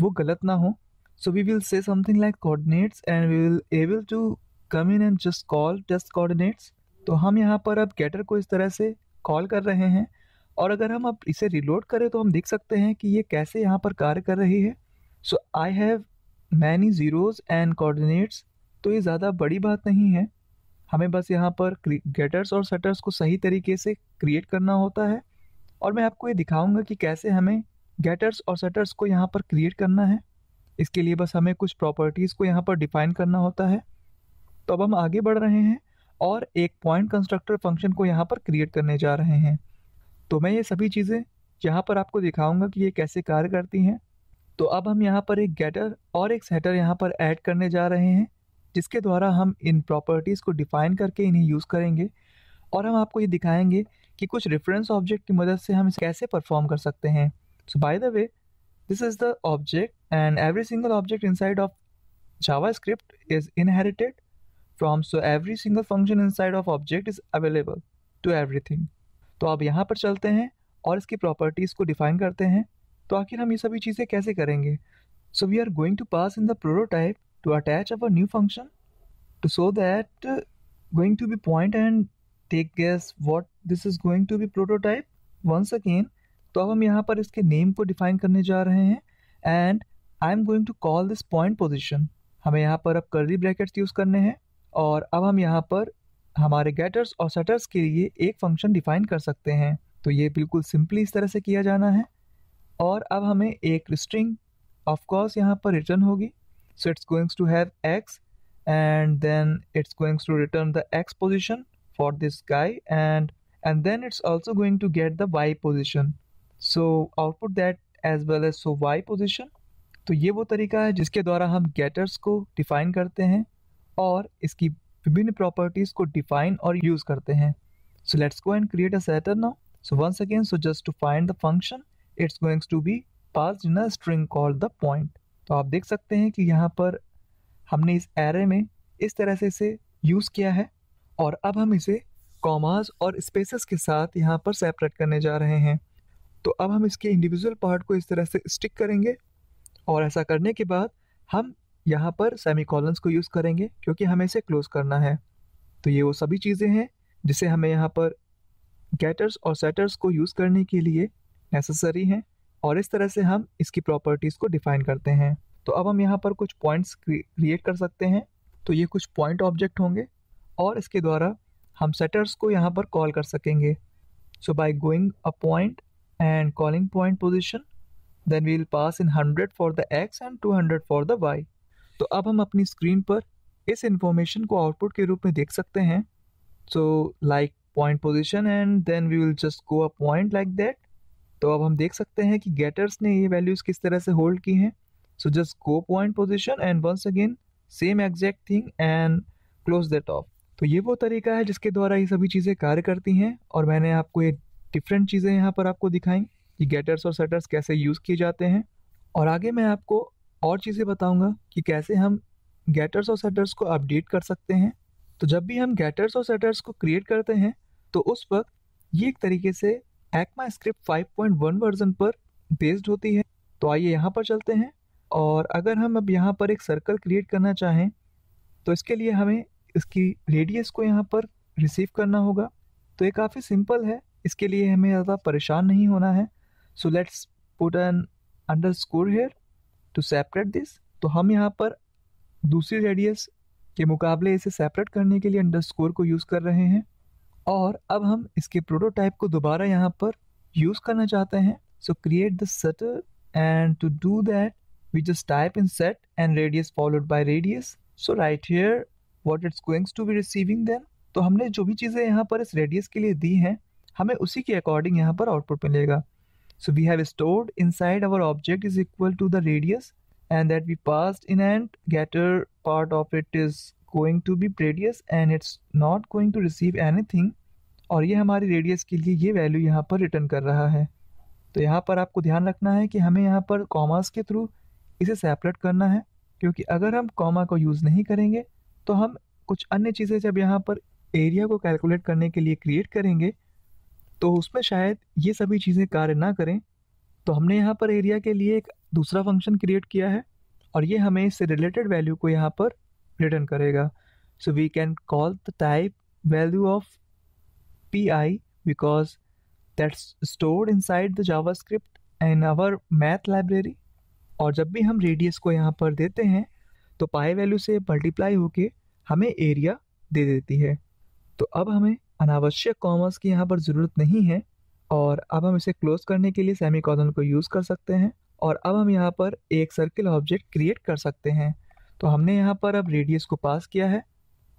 वो गलत ना हो. So we will say something like coordinates and we will able to come in and just call test coordinates तो हम यहाँ पर अब गेटर को इस तरह से कॉल कर रहे हैं। और अगर हम अब इसे रिलोड करें तो हम देख सकते हैं कि ये कैसे यहाँ पर कार्य कर रही है। So I have many zeros and coordinates तो ये ज़्यादा बड़ी बात नहीं है। हमें बस यहाँ पर गेटर्स और सेटर्स को सही तरीके से क्रिएट करना होता है। और मैं आपको ये दिखाऊँगा कि कैसे हमें गेटर्स और सेटर्स को यहाँ पर क्रिएट करना है। इसके लिए बस हमें कुछ प्रॉपर्टीज़ को यहाँ पर डिफाइन करना होता है। तो अब हम आगे बढ़ रहे हैं और एक पॉइंट कंस्ट्रक्टर फ़ंक्शन को यहाँ पर क्रिएट करने जा रहे हैं। तो मैं ये सभी चीज़ें यहाँ पर आपको दिखाऊँगा कि ये कैसे कार्य करती हैं। तो अब हम यहाँ पर एक गेटर और एक सेटर यहाँ पर ऐड करने जा रहे हैं, जिसके द्वारा हम इन प्रॉपर्टीज़ को डिफ़ाइन करके इन्हें यूज़ करेंगे और हम आपको ये दिखाएँगे कि कुछ रेफरेंस ऑब्जेक्ट की मदद से हम इसे कैसे परफॉर्म कर सकते हैं। So by the way this is the object and every single object inside of JavaScript is inherited. From so every single function inside of object is available to every तो अब यहाँ पर चलते हैं और इसकी प्रॉपर्टीज़ को डिफाइन करते हैं। तो आखिर हम ये सभी चीज़ें कैसे करेंगे? So we are going to pass in the prototype to attach our new function to so that going to be point and take guess what this is going to be prototype once again तो अब हम यहाँ पर इसके name को define करने जा रहे हैं and I am going to call this point position हमें यहाँ पर अब करली ब्रैकेट्स यूज़ करने हैं। और अब हम यहाँ पर हमारे गेटर्स और सेटर्स के लिए एक फ़ंक्शन डिफाइन कर सकते हैं। तो ये बिल्कुल सिंपली इस तरह से किया जाना है। और अब हमें एक स्ट्रिंग ऑफकोर्स यहाँ पर रिटर्न होगी। So it's goings to have X and then it's goings to return the X position for this guy and and then it's also going to get the Y position so output that as well as so Y position तो ये वो तरीका है जिसके द्वारा हम Gators को define करते हैं। और इसकी विभिन्न प्रॉपर्टीज़ को डिफाइन और यूज़ करते हैं। So, let's go and create a setter now. So, once again, so just to find the function, it's going to be passed in a string the point. तो आप देख सकते हैं कि यहाँ पर हमने इस एरे में इस तरह से इसे यूज़ किया है और अब हम इसे कॉमास और स्पेसेस के साथ यहाँ पर सेपरेट करने जा रहे हैं। तो अब हम इसके इंडिविजुअल पार्ट को इस तरह से स्टिक करेंगे और ऐसा करने के बाद हम यहाँ पर सेमी को यूज़ करेंगे, क्योंकि हमें इसे क्लोज करना है। तो ये वो सभी चीज़ें हैं, जिसे हमें यहाँ पर गेटर्स और सेटर्स को यूज़ करने के लिए नेसेसरी हैं, और इस तरह से हम इसकी प्रॉपर्टीज़ को डिफाइन करते हैं। तो अब हम यहाँ पर कुछ पॉइंट्स क्रिएट कर सकते हैं। तो ये कुछ पॉइंट ऑब्जेक्ट होंगे, और इसके द्वारा हम सेटर्स को यहाँ पर कॉल कर सकेंगे। So by going a point and calling point position then will pass in 100 for the X and 200 for the Y तो अब हम अपनी स्क्रीन पर इस इंफॉर्मेशन को आउटपुट के रूप में देख सकते हैं। So like point position and then we will just go a point like that तो अब हम देख सकते हैं कि गेटर्स ने ये वैल्यूज़ किस तरह से होल्ड की हैं। So just go point position and once again same exact thing and close that of तो ये वो तरीका है जिसके द्वारा ये सभी चीज़ें कार्य करती हैं और मैंने आपको ये डिफरेंट चीज़ें यहाँ पर आपको दिखाई कि गेटर्स और सेटर्स कैसे यूज़ किए जाते हैं। और आगे मैं आपको और चीज़ें बताऊँगा कि कैसे हम गेटर्स और सेटर्स को अपडेट कर सकते हैं। तो जब भी हम गेटर्स और सेटर्स को क्रिएट करते हैं तो उस वक्त ये एक तरीके से एक्मा स्क्रिप्ट 5.1 वर्जन पर बेस्ड होती है। तो आइए यहाँ पर चलते हैं और अगर हम अब यहाँ पर एक सर्कल क्रिएट करना चाहें तो इसके लिए हमें इसकी रेडियस को यहाँ पर रिसीव करना होगा। तो ये काफ़ी सिंपल है, इसके लिए हमें ज़्यादा परेशान नहीं होना है। So let's put an underscore here to separate this तो हम यहाँ पर दूसरी रेडियस के मुकाबले इसे सेपरेट करने के लिए अंडर स्कोर को यूज़ कर रहे हैं। और अब हम इसके प्रोटोटाइप को दोबारा यहाँ पर यूज़ करना चाहते हैं। So create the setter and to do that we just type in set and radius followed by radius so right here what it's going to be receiving then तो हमने जो भी चीज़ें यहाँ पर इस रेडियस के लिए दी हैं, हमें उसी के अकॉर्डिंग यहाँ पर आउटपुट मिलेगा। So we have stored inside our object is equal to the radius and that we passed in and getter part of it is going to be radius and it's not going to receive anything. और ये हमारी radius के लिए ये value यहाँ पर return कर रहा है। तो यहाँ पर आपको ध्यान रखना है कि हमें यहाँ पर कॉमास के थ्रू इसे सेपरेट करना है क्योंकि अगर हम कॉमा को यूज़ नहीं करेंगे तो हम कुछ अन्य चीज़ें जब यहाँ पर एरिया को कैलकुलेट करने के लिए क्रिएट करेंगे तो उसमें शायद ये सभी चीज़ें कार्य ना करें। तो हमने यहाँ पर एरिया के लिए एक दूसरा फ़ंक्शन क्रिएट किया है और ये हमें इससे रिलेटेड वैल्यू को यहाँ पर रिटर्न करेगा। So we can call the type value of P I because that's stored inside the JavaScript in our math library और जब भी हम रेडियस को यहाँ पर देते हैं तो पाई वैल्यू से मल्टीप्लाई होके हमें एरिया दे देती है। तो अब हमें अनावश्यक कॉमर्स की यहाँ पर ज़रूरत नहीं है और अब हम इसे क्लोज करने के लिए सेमी को यूज़ कर सकते हैं और अब हम यहाँ पर एक सर्किल ऑब्जेक्ट क्रिएट कर सकते हैं। तो हमने यहाँ पर अब रेडियस को पास किया है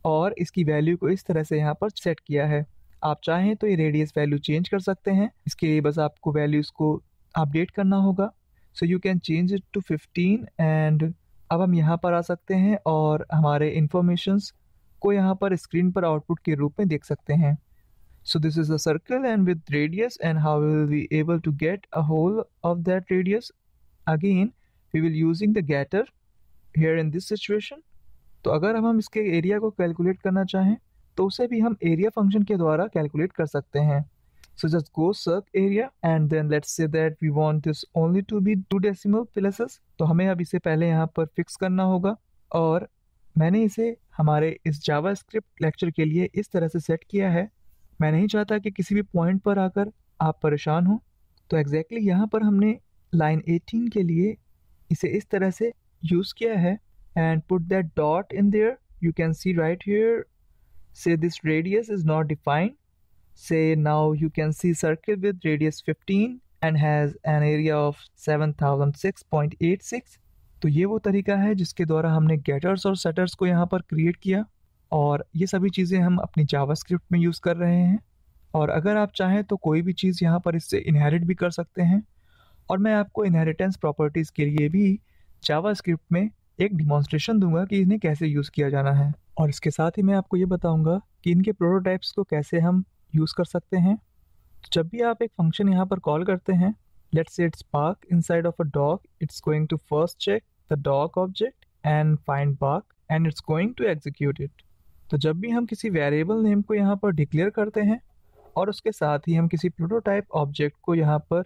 और इसकी वैल्यू को इस तरह से यहाँ पर सेट किया है। आप चाहें तो ये रेडियस वैल्यू चेंज कर सकते हैं। इसके लिए बस आपको वैल्यूज़ को अपडेट करना होगा। So you can change it to fifteen and अब हम यहाँ पर आ सकते हैं और हमारे इंफॉर्मेशंस आपको यहाँ पर स्क्रीन पर आउटपुट के रूप में देख सकते हैं। So this is a circle and with radius and how will be able to get a hold of that radius again we will using the getter here in this situation तो अगर हम हम इसके एरिया को calculate करना चाहें तो उसे भी हम एरिया फ़ंक्शन के द्वारा कैलकुलेट कर सकते हैं। So just go circ area and then let's say that we want this only to be two decimal places तो हमें अब इसे पहले यहाँ पर फिक्स करना होगा और मैंने इसे हमारे इस जावा स्क्रिप्ट लेक्चर के लिए इस तरह से सेट किया है। मैं नहीं चाहता कि किसी भी पॉइंट पर आकर आप परेशान हों। तो एग्जैक्टली exactly यहाँ पर हमने लाइन 18 के लिए इसे इस तरह से यूज़ किया है and put that dot in there you can see right here say this radius is not defined say now you can see circle with radius 15 and has an area of 7006.86 तो ये वो तरीका है जिसके द्वारा हमने गेटर्स और setters को यहाँ पर क्रिएट किया और ये सभी चीज़ें हम अपनी जावास्क्रिप्ट में यूज़ कर रहे हैं। और अगर आप चाहें तो कोई भी चीज़ यहाँ पर इससे इनहेरिट भी कर सकते हैं। और मैं आपको इनहेरिटेंस प्रॉपर्टीज़ के लिए भी जावास्क्रिप्ट में एक डिमॉन्स्ट्रेशन दूँगा कि इन्हें कैसे यूज़ किया जाना है। और इसके साथ ही मैं आपको ये बताऊँगा कि इनके प्रोटोटाइप्स को कैसे हम यूज़ कर सकते हैं। जब भी आप एक फ़ंक्शन यहाँ पर कॉल करते हैं let's it's park inside of a dog it's going to first check the dog object and find park and it's going to execute it तो जब भी हम किसी वेरिएबल नेम को यहाँ पर डिक्लेयर करते हैं, और उसके साथ ही हम किसी प्रोटोटाइप ऑब्जेक्ट को यहाँ पर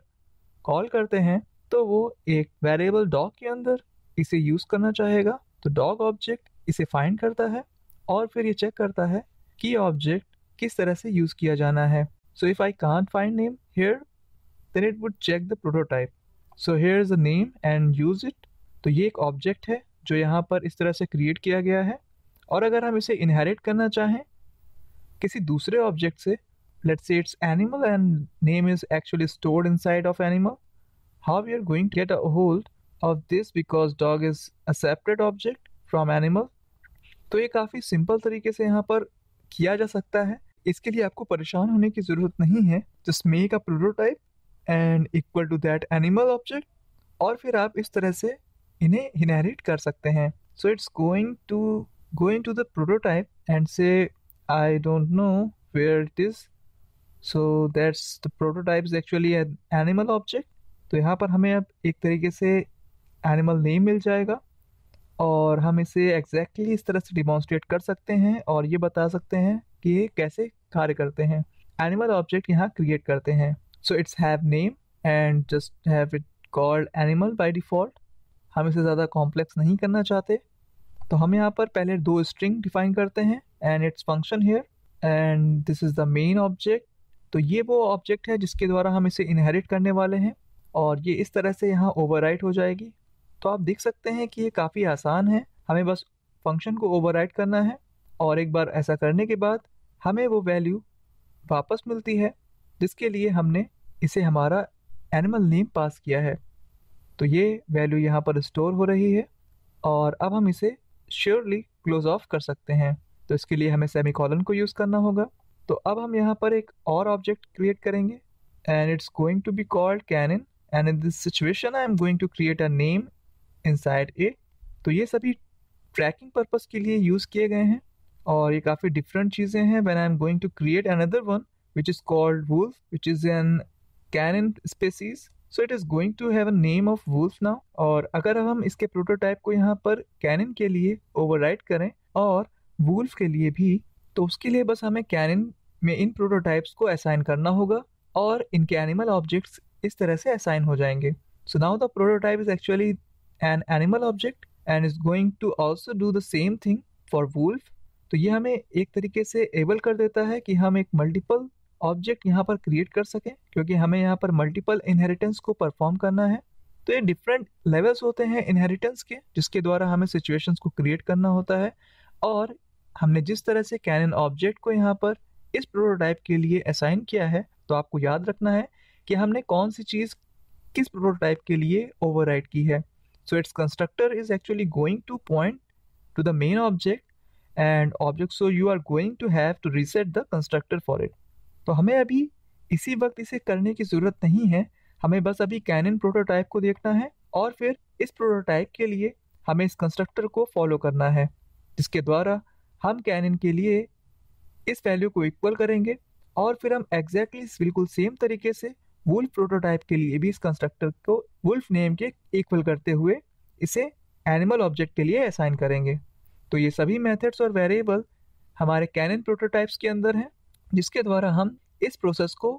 कॉल करते हैं तो वो एक वेरिएबल डॉग के अंदर इसे यूज़ करना चाहेगा। तो डॉग ऑब्जेक्ट इसे फाइंड करता है, और फिर ये चेक करता है कि ऑब्जेक्ट किस तरह से यूज़ किया जाना है। So if I can't find name here then it would check the prototype so here is the name and use it. तो ये एक ऑब्जेक्ट है जो यहाँ पर इस तरह से क्रिएट किया गया है। और अगर हम इसे इनहेरिट करना चाहें, किसी दूसरे ऑब्जेक्ट से, let's say it's animal and name is actually stored inside of animal, how we are going to get a hold of this because dog is a separate object from animal? तो ये काफ़ी simple तरीके से यहाँ पर किया जा सकता है। इसके लिए आपको परेशान होने की ज़रूरत नहीं है। Just make a prototype and equal to that animal object और फिर आप इस तरह से इन्हें इनहेरिट कर सकते हैं। So it's going to going to the prototype and say I don't know where it is so that's the prototype is actually animal object तो यहाँ पर हमें अब एक तरीके से एनिमल नेम मिल जाएगा और हम इसे एग्जैक्टली exactly इस तरह से डिमॉन्स्ट्रेट कर सकते हैं और ये बता सकते हैं कि ये कैसे कार्य करते हैं। एनिमल ऑब्जेक्ट यहाँ क्रिएट करते हैं। So it's have name and just have it called animal by default हम इसे ज़्यादा कॉम्प्लेक्स नहीं करना चाहते। तो हम यहाँ पर पहले दो स्ट्रिंग डिफाइन करते हैं and it's function here and this is the main object तो ये वो ऑब्जेक्ट है जिसके द्वारा हम इसे इनहेरिट करने वाले हैं, और ये इस तरह से यहाँ ओवरराइट हो जाएगी। तो आप देख सकते हैं कि ये काफ़ी आसान है। हमें बस फ़ंक्शन को ओवरराइट करना है, और एक बार ऐसा करने के बाद हमें वो वैल्यू वापस मिलती है, जिसके लिए हमने इसे हमारा एनिमल नेम पास किया है। तो ये वैल्यू यहाँ पर स्टोर हो रही है और अब हम इसे श्योरली क्लोज ऑफ़ कर सकते हैं। तो इसके लिए हमें सेमी कॉलन को यूज़ करना होगा। तो अब हम यहाँ पर एक और ऑब्जेक्ट क्रिएट करेंगे and it's going to be called canine and in this situation I am going to create a name inside a तो ये सभी ट्रैकिंग पर्पस के लिए यूज़ किए गए हैं और ये काफ़ी डिफरेंट चीज़ें हैं। When I am going to create another one which is called wolf which is an canine species so it is going to have a name of wolf now और अगर हम इसके प्रोटोटाइप को यहाँ पर कैनन के लिए ओवरराइट करें और वुल्फ के लिए भी तो उसके लिए बस हमें कैनन में इन प्रोटोटाइप्स को असाइन करना होगा और इनके एनिमल ऑब्जेक्ट्स इस तरह से असाइन हो जाएँगे। So now the prototype is actually an animal object and is going to also do the same thing for wolf तो ये हमें एक तरीके से एबल कर देता है कि हम एक मल्टीपल ऑब्जेक्ट यहाँ पर क्रिएट कर सकें, क्योंकि हमें यहाँ पर मल्टीपल इनहेरिटेंस को परफॉर्म करना है। तो ये डिफरेंट लेवल्स होते हैं इनहेरिटेंस के, जिसके द्वारा हमें सिचुएशंस को क्रिएट करना होता है। और हमने जिस तरह से कैनन ऑब्जेक्ट को यहाँ पर इस प्रोटोटाइप के लिए असाइन किया है तो आपको याद रखना है कि हमने कौन सी चीज़ किस प्रोटोटाइप के लिए ओवरराइट की है। So it's constructor is actually going to point to the main object and object so you are going to have to reset the constructor for it तो हमें अभी इसी वक्त इसे करने की ज़रूरत नहीं है। हमें बस अभी कैनन प्रोटोटाइप को देखना है और फिर इस प्रोटोटाइप के लिए हमें इस कंस्ट्रक्टर को फॉलो करना है, जिसके द्वारा हम कैनन के लिए इस वैल्यू को इक्वल करेंगे और फिर हम एग्जैक्टली exactly बिल्कुल सेम तरीके से वुल्फ प्रोटोटाइप के लिए भी इस कंस्ट्रक्टर को वुल्फ नेम के इक्वल करते हुए इसे एनिमल ऑब्जेक्ट के लिए असाइन करेंगे। तो ये सभी मेथड्स और वेरिएबल हमारे कैनन प्रोटोटाइप्स के अंदर हैं। जिसके द्वारा हम इस प्रोसेस को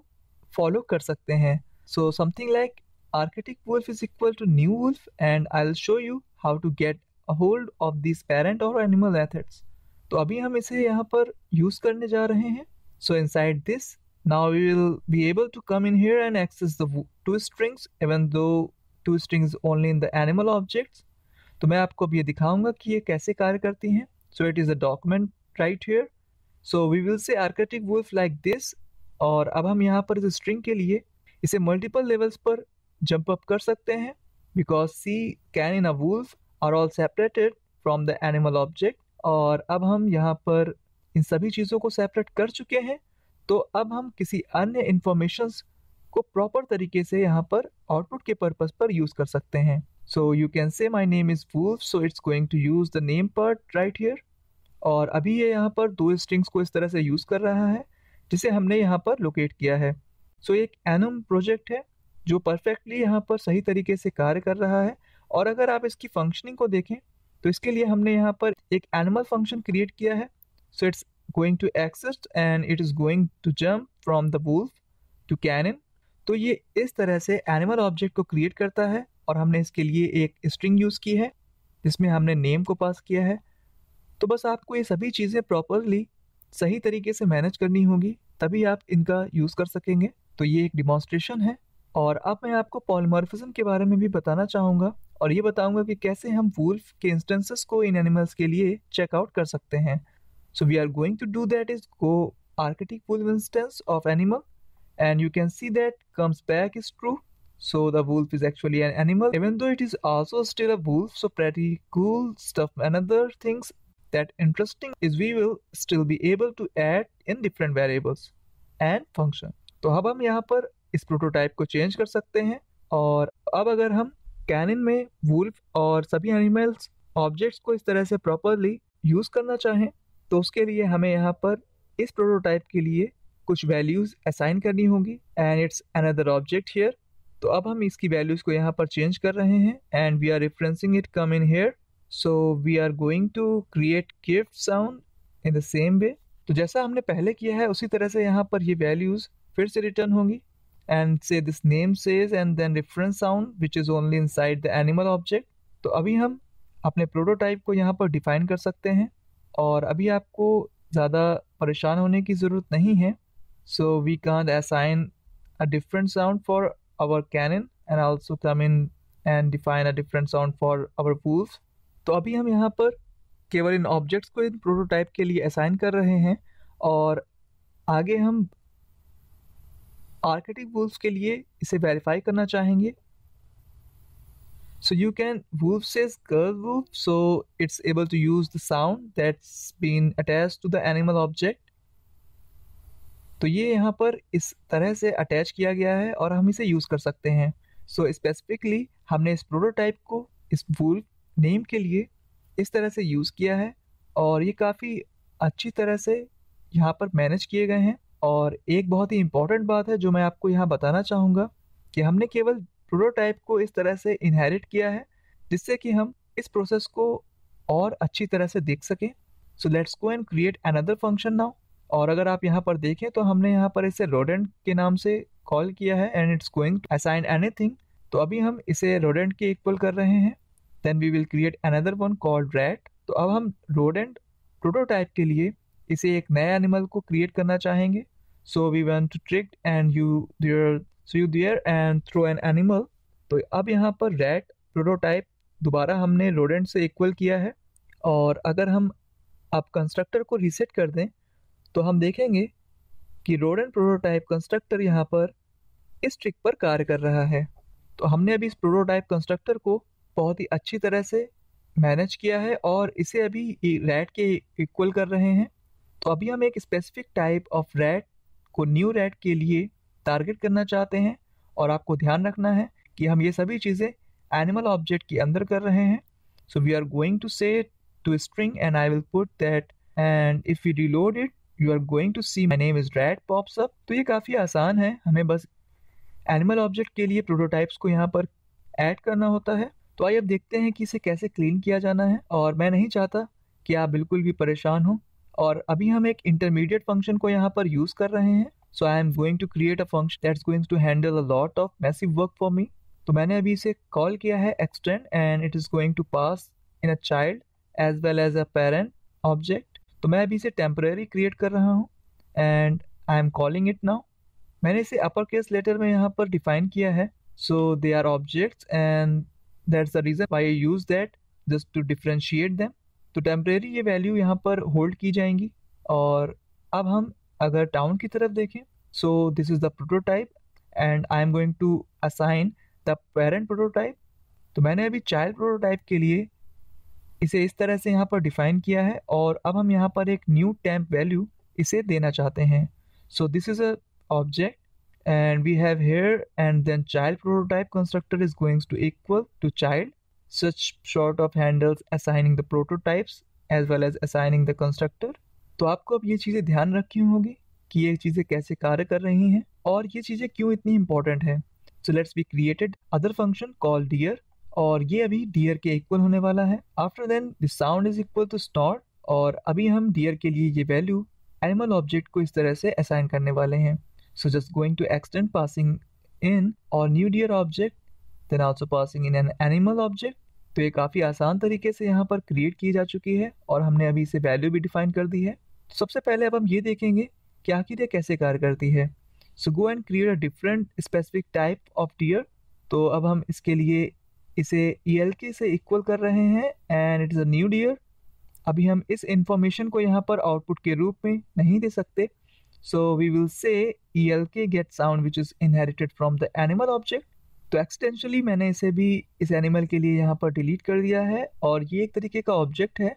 फॉलो कर सकते हैं। So something like arctic wolf is equal to new wolf and I will show you how to get a hold of this parent और एनिमल मेथड्स तो अभी हम इसे यहाँ पर यूज़ करने जा रहे हैं। So inside this now we will be able to come in here and access the to strings even though to strings only in the animal objects तो मैं आपको अब ये दिखाऊँगा कि ये कैसे कार्य करती हैं। So it is a document right here so we will say arctic wolf like this और अब हम यहाँ पर इस स्ट्रिंग के लिए इसे मल्टीपल लेवल्स पर जंप अप कर सकते हैं because see can in a wolf are all separated from the animal object और अब हम यहाँ पर इन सभी चीज़ों को सेपरेट कर चुके हैं। तो अब हम किसी अन्य इंफॉर्मेशंस को प्रॉपर तरीके से यहाँ पर आउटपुट के पर्पज़ पर यूज़ कर सकते हैं। So you can say my name is wolf so it's going to use the name part right here और अभी ये यहाँ पर दो स्ट्रिंग्स को इस तरह से यूज़ कर रहा है जिसे हमने यहाँ पर लोकेट किया है। सो so, एक एनम प्रोजेक्ट है जो परफेक्टली यहाँ पर सही तरीके से कार्य कर रहा है। और अगर आप इसकी फंक्शनिंग को देखें तो इसके लिए हमने यहाँ पर एक एनिमल फ़ंक्शन क्रिएट किया है। So it's going to exist and it is going to jump from the wolf to canine तो ये इस तरह से एनिमल ऑब्जेक्ट को क्रिएट करता है और हमने इसके लिए एक स्ट्रिंग यूज़ की है जिसमें हमने नेम को पास किया है। तो बस आपको ये सभी चीज़ें प्रॉपरली सही तरीके से मैनेज करनी होगी, तभी आप इनका यूज़ कर सकेंगे। तो ये एक डिमॉन्स्ट्रेशन है और अब मैं आपको पॉलमॉर्फिज्म के बारे में भी बताना चाहूँगा और ये बताऊँगा कि कैसे हम वुल्फ के इंस्टेंसेस को इन एनिमल्स के लिए चेकआउट कर सकते हैं। So we are going to do that is go arctic wolf instance of animal and you can see that comes back is true so the wolf is actually an animal even though it is also still a wolf so pretty cool stuff and other things that interesting is we will still be able to add in different variables and function. तो अब हम यहाँ पर इस prototype को change कर सकते हैं और अब अगर हम कैनिन में वुल्फ और सभी एनिमल्स ऑब्जेक्ट्स को इस तरह से प्रॉपरली यूज़ करना चाहें तो उसके लिए हमें यहाँ पर इस प्रोटोटाइप के लिए कुछ वैल्यूज़ असाइन करनी होगी and it's another object here तो अब हम इसकी वैल्यूज़ को यहाँ पर चेंज कर रहे हैं and we are referencing it come in here so we are going to create gift sound in the same way तो जैसा हमने पहले किया है, उसी तरह से यहाँ पर ये वैल्यूज़ फिर से रिटर्न होंगी। And say this name says and then reference sound, which is only inside the animal object. तो अभी हम अपने प्रोटोटाइप को यहाँ पर डिफाइन कर सकते हैं। और अभी आपको ज़्यादा परेशान होने की ज़रूरत नहीं है। So we can assign a different sound for our canine and also come in and define a different sound for our wolf तो अभी हम यहाँ पर केवल इन ऑब्जेक्ट्स को इन प्रोटोटाइप के लिए असाइन कर रहे हैं और आगे हम आर्केटिक वुल्फ के लिए इसे वेरीफाई करना चाहेंगे। So you can wolf says girl wolf so it's able to use the sound that's been attached to तो ये यहाँ पर इस तरह से अटैच किया गया है और हम इसे यूज़ कर सकते हैं। सो so, स्पेसिफिकली हमने इस प्रोटोटाइप को इस वुल्फ नेम के लिए इस तरह से यूज़ किया है और ये काफ़ी अच्छी तरह से यहाँ पर मैनेज किए गए हैं। और एक बहुत ही इंपॉर्टेंट बात है जो मैं आपको यहाँ बताना चाहूँगा कि हमने केवल प्रोटोटाइप को इस तरह से इनहेरिट किया है जिससे कि हम इस प्रोसेस को और अच्छी तरह से देख सकें। So let's go and create another function now और अगर आप यहाँ पर देखें तो हमने यहाँ पर इसे रोडेंट के नाम से कॉल किया है and it's going to assign anything तो अभी हम इसे रोडेंट के इक्वल कर रहे हैं। Then we will create another one called rat तो अब हम रोडेंट प्रोटोटाइप के लिए इसे एक नए एनिमल को क्रिएट करना चाहेंगे। So we want to trick and you there so you there and throw an animal तो अब यहाँ पर रैट प्रोटोटाइप दोबारा हमने रोडेंट से इक्वल किया है। और अगर हम अब कंस्ट्रक्टर को रीसेट कर दें तो हम देखेंगे कि रोडेंट प्रोटोटाइप कंस्ट्रक्टर यहाँ पर इस ट्रिक पर कार्य कर रहा है। तो हमने अभी इस प्रोटोटाइप कंस्ट्रक्टर को बहुत ही अच्छी तरह से मैनेज किया है और इसे अभी रैट के इक्वल कर रहे हैं। तो अभी हम एक स्पेसिफिक टाइप ऑफ़ रैट को न्यू रैट के लिए टारगेट करना चाहते हैं और आपको ध्यान रखना है कि हम ये सभी चीज़ें एनिमल ऑब्जेक्ट के अंदर कर रहे हैं। So we are going to say to string and I will put that and if you reload it you are going to see my name is rat pops up तो ये काफ़ी आसान है। हमें बस एनिमल ऑब्जेक्ट के लिए prototypes को यहाँ पर ऐड करना होता है। तो आइए अब देखते हैं कि इसे कैसे क्लीन किया जाना है। और मैं नहीं चाहता कि आप बिल्कुल भी परेशान हो। और अभी हम एक इंटरमीडिएट फ़ंक्शन को यहाँ पर यूज़ कर रहे हैं। So I am going to create a function that's going to handle a lot of massive work for me तो मैंने अभी इसे कॉल किया है extend and it is going to pass in a child as well as a parent object तो मैं अभी इसे टेम्परेरी क्रिएट कर रहा हूँ। And I am calling it now मैंने इसे अपर केस लेटर में यहाँ पर डिफाइन किया है। So they are objects and that's the reason why use that just to differentiate them तो टेम्परेरी ये वैल्यू यहाँ पर होल्ड की जाएँगी। और अब हम अगर टाउन की तरफ़ देखें so this is the prototype and I am going to assign the parent prototype तो मैंने अभी चाइल्ड प्रोटोटाइप के लिए इसे इस तरह से यहाँ पर डिफाइन किया है और अब हम यहाँ पर एक न्यू टैम्प वैल्यू इसे देना चाहते हैं। So this is a object and we have here, and then child prototype constructor is going to equal to child. Such sort of handles assigning the prototypes as well as assigning the constructor. तो आपको अब ये चीज़ें ध्यान रखी होगी कि ये चीज़ें कैसे कार्य कर रही हैं और ये चीज़ें क्यों इतनी इंपॉर्टेंट है। So let's be created other function call dear और ये अभी डियर के इक्वल होने वाला है। After then the sound is equal to stop और अभी हम डियर के लिए ये वैल्यू एनिमल ऑब्जेक्ट को इस तरह से असाइन करने वाले हैं। So just going to extend passing in और new dear object then also passing in an animal object तो ये काफ़ी आसान तरीके से यहाँ पर क्रिएट की जा चुकी है और हमने अभी इसे वैल्यू भी डिफाइन कर दी है। सबसे पहले अब हम ये देखेंगे कि आखिर ये कैसे कार्य करती है। So go and create a different specific type of dear तो अब हम इसके लिए इसे ई एल के से इक्वल कर रहे हैं and it is a new dear अभी हम इस इंफॉर्मेशन को यहाँ पर आउटपुट के रूप में नहीं दे सकते। Will say E L K get sound which is inherited from the animal object तो एक्सटेंशली मैंने इसे भी इस एनिमल के लिए यहाँ पर डिलीट कर दिया है और ये एक तरीके का ऑब्जेक्ट है।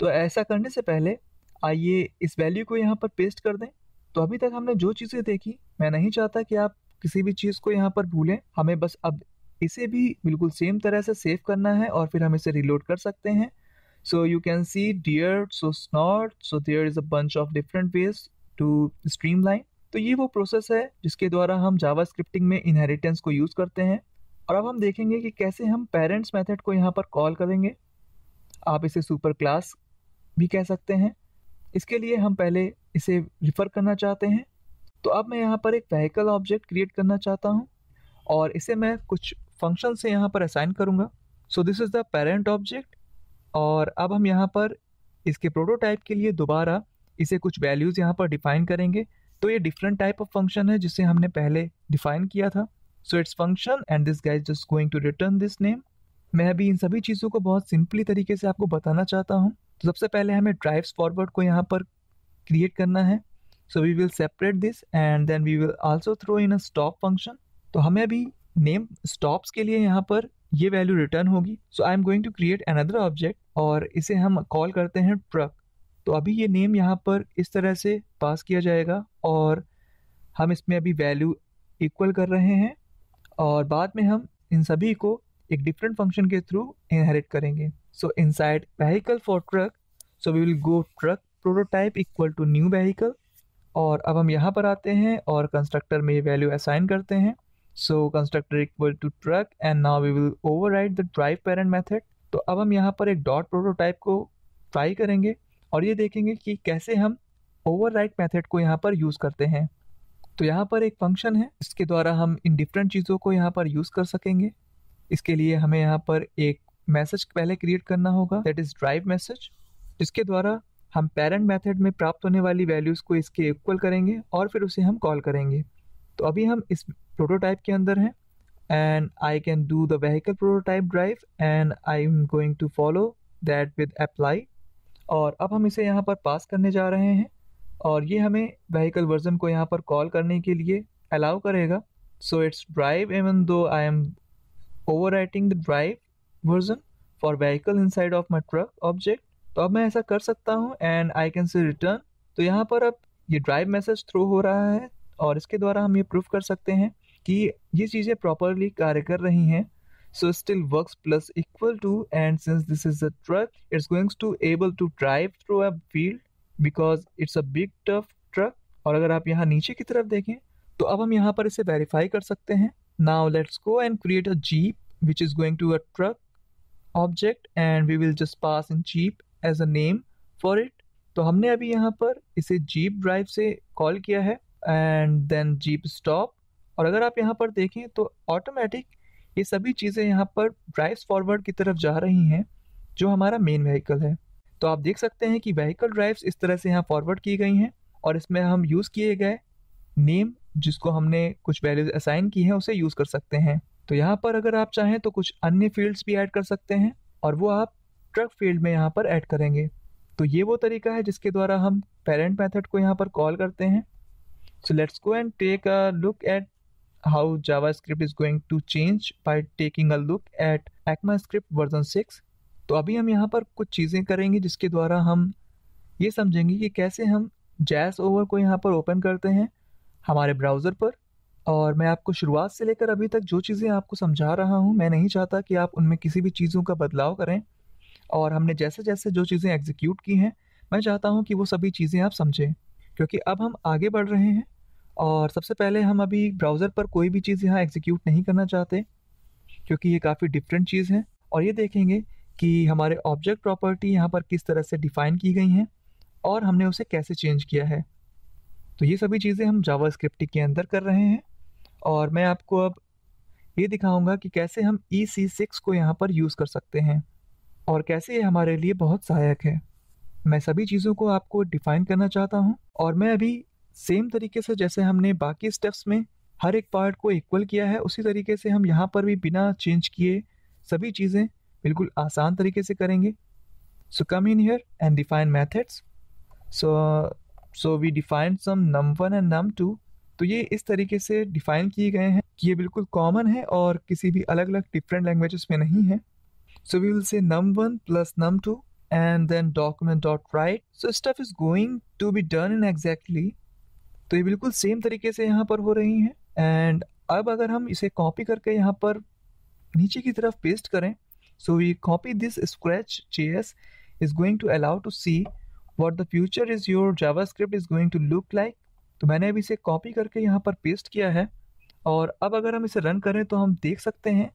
तो ऐसा करने से पहले आइए इस वैल्यू को यहाँ पर पेस्ट कर दें। तो अभी तक हमने जो चीज़ें देखी, मैं नहीं चाहता कि आप किसी भी चीज़ को यहाँ पर भूलें। हमें बस अब इसे भी बिल्कुल सेम तरह से सेव करना है और फिर हम इसे रिलोड कर सकते हैं। So you can see dear so snot so there is a bunch of different ways to streamline तो ये वो प्रोसेस है जिसके द्वारा हम जावा स्क्रिप्टिंग में इनहेरिटेंस को यूज़ करते हैं। और अब हम देखेंगे कि कैसे हम पेरेंट्स मेथड को यहाँ पर कॉल करेंगे। आप इसे सुपर क्लास भी कह सकते हैं। इसके लिए हम पहले इसे रिफ़र करना चाहते हैं। तो अब मैं यहाँ पर एक वहीकल ऑब्जेक्ट क्रिएट करना चाहता हूँ और इसे मैं कुछ फ़ंक्शन से यहाँ पर असाइन करूँगा। So this is the parent object और अब हम यहाँ पर इसके प्रोटोटाइप के लिए दोबारा इसे कुछ वैल्यूज़ यहाँ पर डिफाइन करेंगे। तो ये डिफरेंट टाइप ऑफ़ फ़ंक्शन है जिसे हमने पहले डिफाइन किया था। So it's function and this guys just going to return this name मैं अभी इन सभी चीज़ों को बहुत सिंपली तरीके से आपको बताना चाहता हूँ। तो सबसे पहले हमें ड्राइव्स फॉरवर्ड को यहाँ पर क्रिएट करना है। So we will separate this and then we will also throw in a stop function तो हमें अभी नेम स्टॉप्स के लिए यहाँ पर ये वैल्यू रिटर्न होगी। So I am going to create another object और इसे हम कॉल करते हैं ट्रक तो अभी ये नेम यहाँ पर इस तरह से पास किया जाएगा और हम इसमें अभी वैल्यू इक्वल कर रहे हैं और बाद में हम इन सभी को एक डिफरेंट फ़ंक्शन के थ्रू इनहेरिट करेंगे। So inside vehicle for truck so we will go truck prototype equal to new vehicle और अब हम यहाँ पर आते हैं और कंस्ट्रक्टर में ये वैल्यू असाइन करते हैं। So constructor equal to truck and now we will over the drive parent method तो अब हम यहाँ पर एक डॉट प्रोटोटाइप को ट्राई करेंगे। और ये देखेंगे कि कैसे हम ओवर मेथड को यहाँ पर यूज़ करते हैं। तो यहाँ पर एक फ़ंक्शन है, इसके द्वारा हम इन डिफरेंट चीज़ों को यहाँ पर यूज़ कर सकेंगे। इसके लिए हमें यहाँ पर एक मैसेज पहले क्रिएट करना होगा दैट इज़ ड्राइव मैसेज जिसके द्वारा हम पेरेंट मेथड में प्राप्त होने वाली वैल्यूज़ को इसके इक्वल करेंगे और फिर उसे हम कॉल करेंगे। तो अभी हम इस प्रोटोटाइप के अंदर हैं and I can do the vehicle prototype drive and I am going to follow that with apply और अब हम इसे यहाँ पर पास करने जा रहे हैं और ये हमें व्हीकल वर्जन को यहाँ पर कॉल करने के लिए अलाउ करेगा। सो it's drive even though I am overwriting the drive version for vehicle inside of my truck object तो अब मैं ऐसा कर सकता हूँ and I can say return तो यहाँ पर अब ये ड्राइव मैसेज थ्रो हो रहा है और इसके द्वारा हम ये प्रूफ कर सकते हैं कि ये चीज़ें प्रॉपरली कार्य कर रही हैं। So still works plus equal to, and since this is a truck, it's going to able to drive through a field because it's a big, tough truck. और अगर आप यहाँ नीचे की तरफ़ देखें तो अब हम यहाँ पर इसे वेरीफाई कर सकते हैं। Now let's go and create a jeep which is going to a truck object and we will just pass in jeep as a name for it तो हमने अभी यहाँ पर इसे जीप ड्राइव से कॉल किया है एंड देन जीप स्टॉप और अगर आप यहाँ पर देखें तो ऑटोमेटिक ये सभी चीज़ें यहाँ पर ड्राइव फॉरवर्ड की तरफ़ जा रही हैं, जो हमारा मेन व्हीकल है। तो आप देख सकते हैं कि व्हीकल ड्राइव्स इस तरह से यहाँ फॉरवर्ड की गई हैं और इसमें हम यूज़ किए गए नेम जिसको हमने कुछ वैल्यूज़ असाइन की हैं, उसे यूज़ कर सकते हैं। तो यहाँ पर अगर आप चाहें तो कुछ अन्य फील्ड्स भी ऐड कर सकते हैं और वो आप ट्रक फ़ील्ड में यहाँ पर ऐड करेंगे। तो ये वो तरीका है जिसके द्वारा हम पेरेंट मेथड को यहाँ पर कॉल करते हैं। So let's go and take a look at how JavaScript is going to change by taking a look at ECMAScript version 6 तो अभी हम यहाँ पर कुछ चीज़ें करेंगे जिसके द्वारा हम ये समझेंगे कि कैसे हम जैस ओवर को यहाँ पर ओपन करते हैं हमारे ब्राउज़र पर। और मैं आपको शुरुआत से लेकर अभी तक जो चीज़ें आपको समझा रहा हूँ, मैं नहीं चाहता कि आप उनमें किसी भी चीज़ों का बदलाव करें। और हमने जैसे जैसे जो चीज़ें एग्जीक्यूट की हैं, मैं चाहता हूँ कि वो सभी चीज़ें आप समझें, क्योंकि अब हम आगे बढ़ रहे हैं। और सबसे पहले हम अभी ब्राउज़र पर कोई भी चीज़ यहाँ एग्जीक्यूट नहीं करना चाहते, क्योंकि ये काफ़ी डिफरेंट चीज़ है। और ये देखेंगे कि हमारे ऑब्जेक्ट प्रॉपर्टी यहाँ पर किस तरह से डिफ़ाइन की गई हैं और हमने उसे कैसे चेंज किया है। तो ये सभी चीज़ें हम जावा के अंदर कर रहे हैं और मैं आपको अब ये दिखाऊँगा कि कैसे हम ई सी सिक्स को यहाँ पर यूज़ कर सकते हैं और कैसे ये हमारे लिए बहुत सहायक है। मैं सभी चीज़ों को आपको डिफ़ाइन करना चाहता हूँ और मैं अभी सेम तरीके से जैसे हमने बाकी स्टेप्स में हर एक पार्ट को इक्वल किया है, उसी तरीके से हम यहाँ पर भी बिना चेंज किए सभी चीज़ें बिल्कुल आसान तरीके से करेंगे। So come in here and define methods so so we define sum num one and num two तो ये इस तरीके से डिफाइन किए गए हैं कि ये बिल्कुल कॉमन है और किसी भी अलग अलग डिफरेंट लैंग्वेजेस में नहीं है। So we will say num one plus num two and then document dot write so stuff is going to be done in exactly तो ये बिल्कुल सेम तरीके से यहाँ पर हो रही हैं। एंड अब अगर हम इसे कॉपी करके यहाँ पर नीचे की तरफ़ पेस्ट करें so we copy this scratch JS is going to allow to see what the future is your JavaScript is going to look like तो मैंने अभी इसे कॉपी करके यहाँ पर पेस्ट किया है। और अब अगर हम इसे रन करें तो हम देख सकते हैं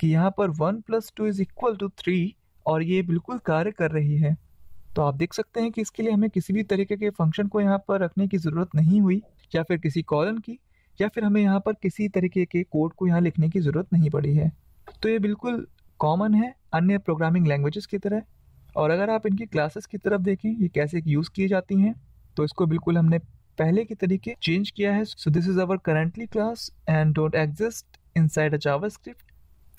कि यहाँ पर one plus two is equal to three और ये बिल्कुल कार्य कर रही है। तो आप देख सकते हैं कि इसके लिए हमें किसी भी तरीके के फ़ंक्शन को यहाँ पर रखने की ज़रूरत नहीं हुई, या फिर किसी कॉलन की, या फिर हमें यहाँ पर किसी तरीके के कोड को यहाँ लिखने की ज़रूरत नहीं पड़ी है। तो ये बिल्कुल कॉमन है अन्य प्रोग्रामिंग लैंग्वेजेस की तरह, और अगर आप इनकी क्लासेस की तरफ़ देखें, ये कैसे यूज़ की जाती हैं तो इसको बिल्कुल हमने पहले के तरीके चेंज किया है। So this is our currently class and don't exist inside a Java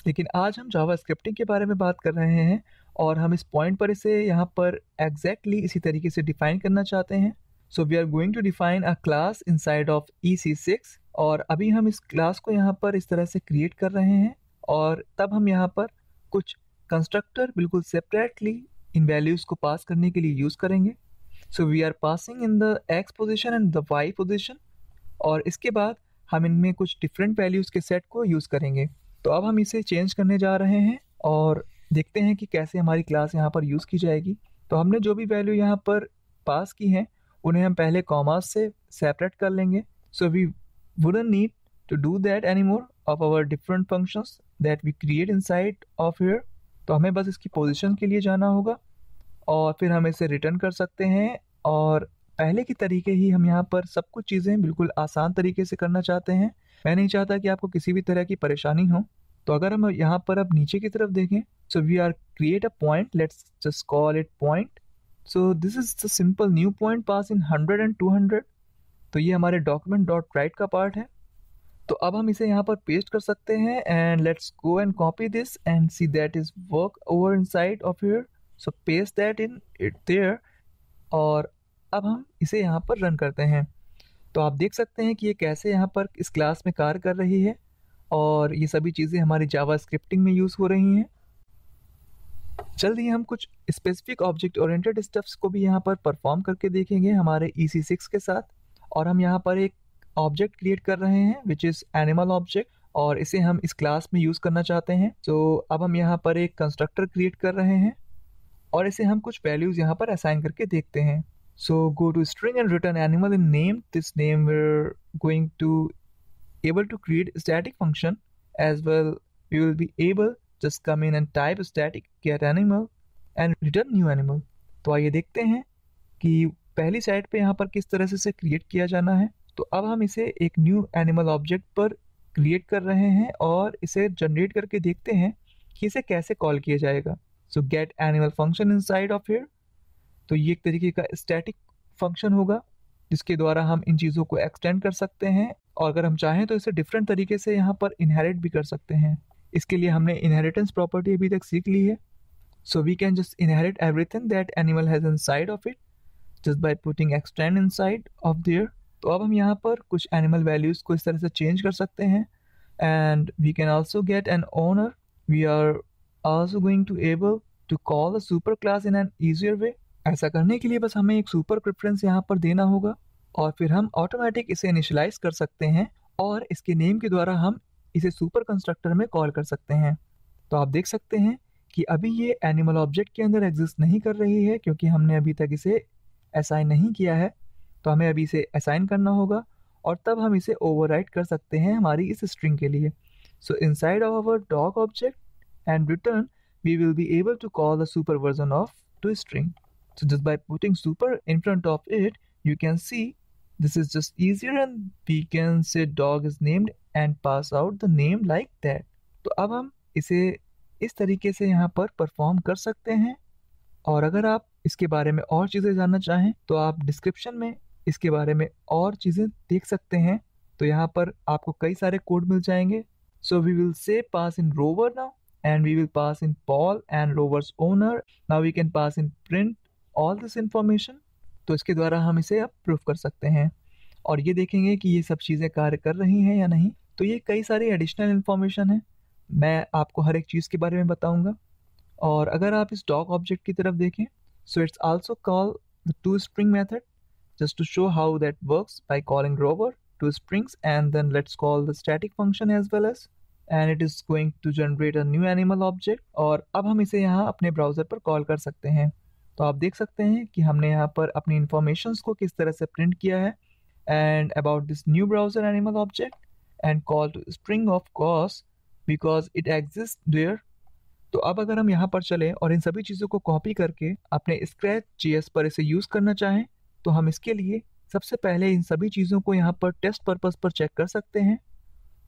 लेकिन आज हम जावा के बारे में बात कर रहे हैं और हम इस पॉइंट पर इसे यहाँ पर एग्जैक्टली exactly इसी तरीके से डिफाइन करना चाहते हैं। So we are going to define a class inside of E C six और अभी हम इस क्लास को यहाँ पर इस तरह से क्रिएट कर रहे हैं और तब हम यहाँ पर कुछ कंस्ट्रक्टर बिल्कुल सेपरेटली इन वैल्यूज़ को पास करने के लिए यूज़ करेंगे। So we are passing in the X position and the Y position और इसके बाद हम इनमें कुछ डिफरेंट वैल्यूज़ के सेट को यूज़ करेंगे। तो अब हम इसे चेंज करने जा रहे हैं और देखते हैं कि कैसे हमारी क्लास यहाँ पर यूज़ की जाएगी। तो हमने जो भी वैल्यू यहाँ पर पास की हैं, उन्हें हम पहले कॉमर्स से सेपरेट कर लेंगे। So we wouldn't need to do that any more of our different functions that we create inside of here तो हमें बस इसकी पोजिशन के लिए जाना होगा और फिर हम इसे रिटर्न कर सकते हैं और पहले की तरीके ही हम यहाँ पर सब कुछ चीज़ें बिल्कुल आसान तरीके से करना चाहते हैं। मैं नहीं चाहता कि आपको किसी भी तरह की परेशानी हो। तो अगर हम यहाँ पर अब नीचे की तरफ़ देखें so we are create a point let's just call it point so this is the simple new point pass in hundred and two hundred तो ये हमारे डॉक्यूमेंट डॉट राइट का पार्ट है। तो अब हम इसे यहाँ पर पेस्ट कर सकते हैं and let's go and copy this and see that is work over inside of your so paste that in it there और अब हम इसे यहाँ पर रन करते हैं। तो आप देख सकते हैं कि ये कैसे यहाँ पर इस क्लास में कार्य कर रही है। और ये सभी चीज़ें हमारी जावा स्क्रिप्टिंग में यूज़ हो रही हैं। जल्द ही हम कुछ स्पेसिफिक ऑब्जेक्ट ओरिएंटेड स्टेप्स को भी यहाँ पर परफॉर्म करके देखेंगे हमारे ई सी सिक्स के साथ। और हम यहाँ पर एक ऑब्जेक्ट क्रिएट कर रहे हैं विच इज़ एनिमल ऑब्जेक्ट और इसे हम इस क्लास में यूज़ करना चाहते हैं। तो अब हम यहाँ पर एक कंस्ट्रक्टर क्रिएट कर रहे हैं और इसे हम कुछ वैल्यूज़ यहाँ पर असाइन करके देखते हैं। So go to string and return animal in name this name we're going to able to create static function as well. We will be able just come in and type static get animal and return new animal. तो आइए देखते हैं कि पहली side पे यहाँ पर किस तरह से इसे क्रिएट किया जाना है। तो अब हम इसे एक न्यू एनिमल ऑब्जेक्ट पर क्रिएट कर रहे हैं और इसे जनरेट करके देखते हैं कि इसे कैसे कॉल किया जाएगा। So get animal function inside of here तो ये एक तरीके का स्टैटिक फ़ंक्शन होगा। जिसके द्वारा हम इन चीज़ों को एक्सटेंड कर सकते हैं, और अगर हम चाहें तो इसे डिफरेंट तरीके से यहाँ पर इनहेरिट भी कर सकते हैं। इसके लिए हमने इनहेरिटेंस प्रॉपर्टी अभी तक सीख ली है। So we can just inherit everything that animal has inside of it just by putting extend inside of there तो अब हम यहाँ पर कुछ एनिमल वैल्यूज़ को इस तरह से चेंज कर सकते हैं। And we can also get an owner we are also going to able to call a super class in an easier way ऐसा करने के लिए बस हमें एक सुपर प्रेफरेंस यहाँ पर देना होगा और फिर हम ऑटोमेटिक इसे इनिशलाइज कर सकते हैं और इसके नेम के द्वारा हम इसे सुपर कंस्ट्रक्टर में कॉल कर सकते हैं। तो आप देख सकते हैं कि अभी ये एनिमल ऑब्जेक्ट के अंदर एग्जिस्ट नहीं कर रही है क्योंकि हमने अभी तक इसे असाइन नहीं किया है। तो हमें अभी इसे असाइन करना होगा और तब हम इसे ओवरराइट कर सकते हैं हमारी इस स्ट्रिंग के लिए। So inside of our dog object and return we will be able to call the super version of to string So just by putting super in front of it, you can see this is just easier and we can say dog is named and pass out the name like that. तो अब हम इसे इस तरीके से यहाँ पर perform कर सकते हैं। और अगर आप इसके बारे में और चीज़ें जानना चाहें तो आप डिस्क्रिप्शन में इसके बारे में और चीज़ें देख सकते हैं। तो यहाँ पर आपको कई सारे कोड मिल जाएँगे। So we will say pass in Rover now and we will pass in Paul and Rover's owner now we can pass in print all this information तो इसके द्वारा हम इसे अब प्रूफ कर सकते हैं। और ये देखेंगे कि ये सब चीज़ें कार्य कर रही हैं या नहीं। तो ये कई सारी एडिशनल इन्फॉर्मेशन है। मैं आपको हर एक चीज़ के बारे में बताऊँगा। और अगर आप इस डॉग ऑब्जेक्ट की तरफ़ देखें so it's also call the to spring method just to show how that works by calling rover to springs, and then let's call the static function as well as, and it is going to generate a new animal object, और अब हम इसे यहाँ अपने browser पर call कर सकते हैं। तो आप देख सकते हैं कि हमने यहाँ पर अपनी इन्फॉर्मेशन को किस तरह से प्रिंट किया है and about this new browser animal object and call to spring of course because it exist there तो अब अगर हम यहाँ पर चलें और इन सभी चीज़ों को कॉपी करके अपने स्क्रैच जीएस पर इसे यूज़ करना चाहें तो हम इसके लिए सबसे पहले इन सभी चीज़ों को यहाँ पर टेस्ट पर्पज़ पर चेक कर सकते हैं।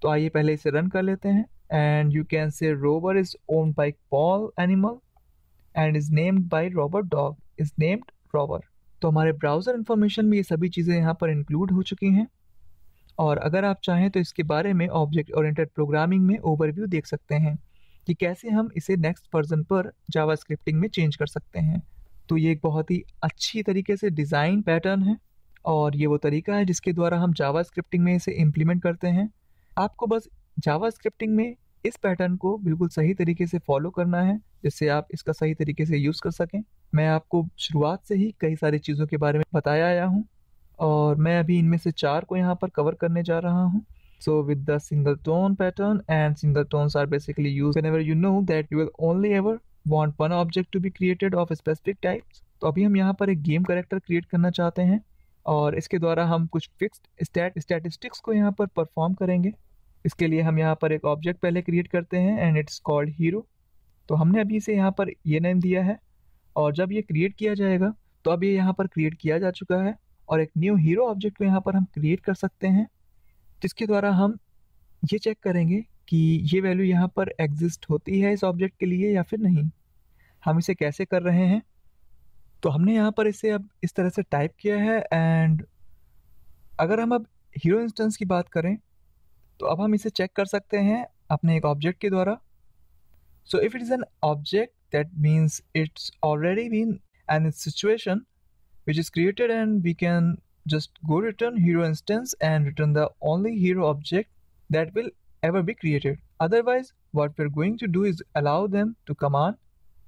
तो आइए पहले इसे रन कर लेते हैं and you can say Rover is own by Paul animal and is named by Robert dog is named robber तो हमारे ब्राउज़र इन्फॉर्मेशन में ये सभी चीज़ें यहाँ पर इंक्लूड हो चुकी हैं। और अगर आप चाहें तो इसके बारे में ऑब्जेक्ट ओरिएंटेड प्रोग्रामिंग में ओवरव्यू देख सकते हैं कि कैसे हम इसे नेक्स्ट वर्जन पर जावा स्क्रिप्टिंग में चेंज कर सकते हैं। तो ये एक बहुत ही अच्छी तरीके से डिज़ाइन पैटर्न है और ये वो तरीका है जिसके द्वारा हम जावा स्क्रिप्टिंग में इसे इम्प्लीमेंट करते हैं। आपको बस जावा स्क्रिप्टिंग में इस पैटर्न को बिल्कुल सही तरीके से फॉलो करना है, जिससे आप इसका सही तरीके से यूज़ कर सकें। मैं आपको शुरुआत से ही कई सारी चीज़ों के बारे में बताया आया हूँ, और मैं अभी इनमें से चार को यहाँ पर कवर करने जा रहा हूँ। So, with the single tone pattern and single tones are basically used whenever know that you will only ever want one object to be created of a specific types. तो अभी हम यहाँ पर एक गेम करेक्टर क्रिएट करना चाहते हैं, और इसके द्वारा हम कुछ फिक्स्ड स्टैट स्टैटिस्टिक्स को यहाँ पर परफॉर्म करेंगे। इसके लिए हम यहाँ पर एक ऑब्जेक्ट पहले क्रिएट करते हैं एंड इट्स कॉल्ड हीरो तो हमने अभी इसे यहाँ पर ये नेम दिया है, और जब ये क्रिएट किया जाएगा तो अब ये यहाँ पर क्रिएट किया जा चुका है, और एक न्यू हीरो ऑब्जेक्ट को यहाँ पर हम क्रिएट कर सकते हैं, जिसके द्वारा हम ये चेक करेंगे कि ये वैल्यू यहाँ पर एग्जिस्ट होती है इस ऑब्जेक्ट के लिए या फिर नहीं। हम इसे कैसे कर रहे हैं? तो हमने यहाँ पर इसे अब इस तरह से टाइप किया है एंड अगर हम अब हीरो इंस्टेंस की बात करें तो अब हम इसे चेक कर सकते हैं अपने एक ऑब्जेक्ट के द्वारा। So if it is an object that means it's already been an situation which is created and we can just go return hero instance and return the only hero object that will ever be created otherwise what we are going to do is allow them to command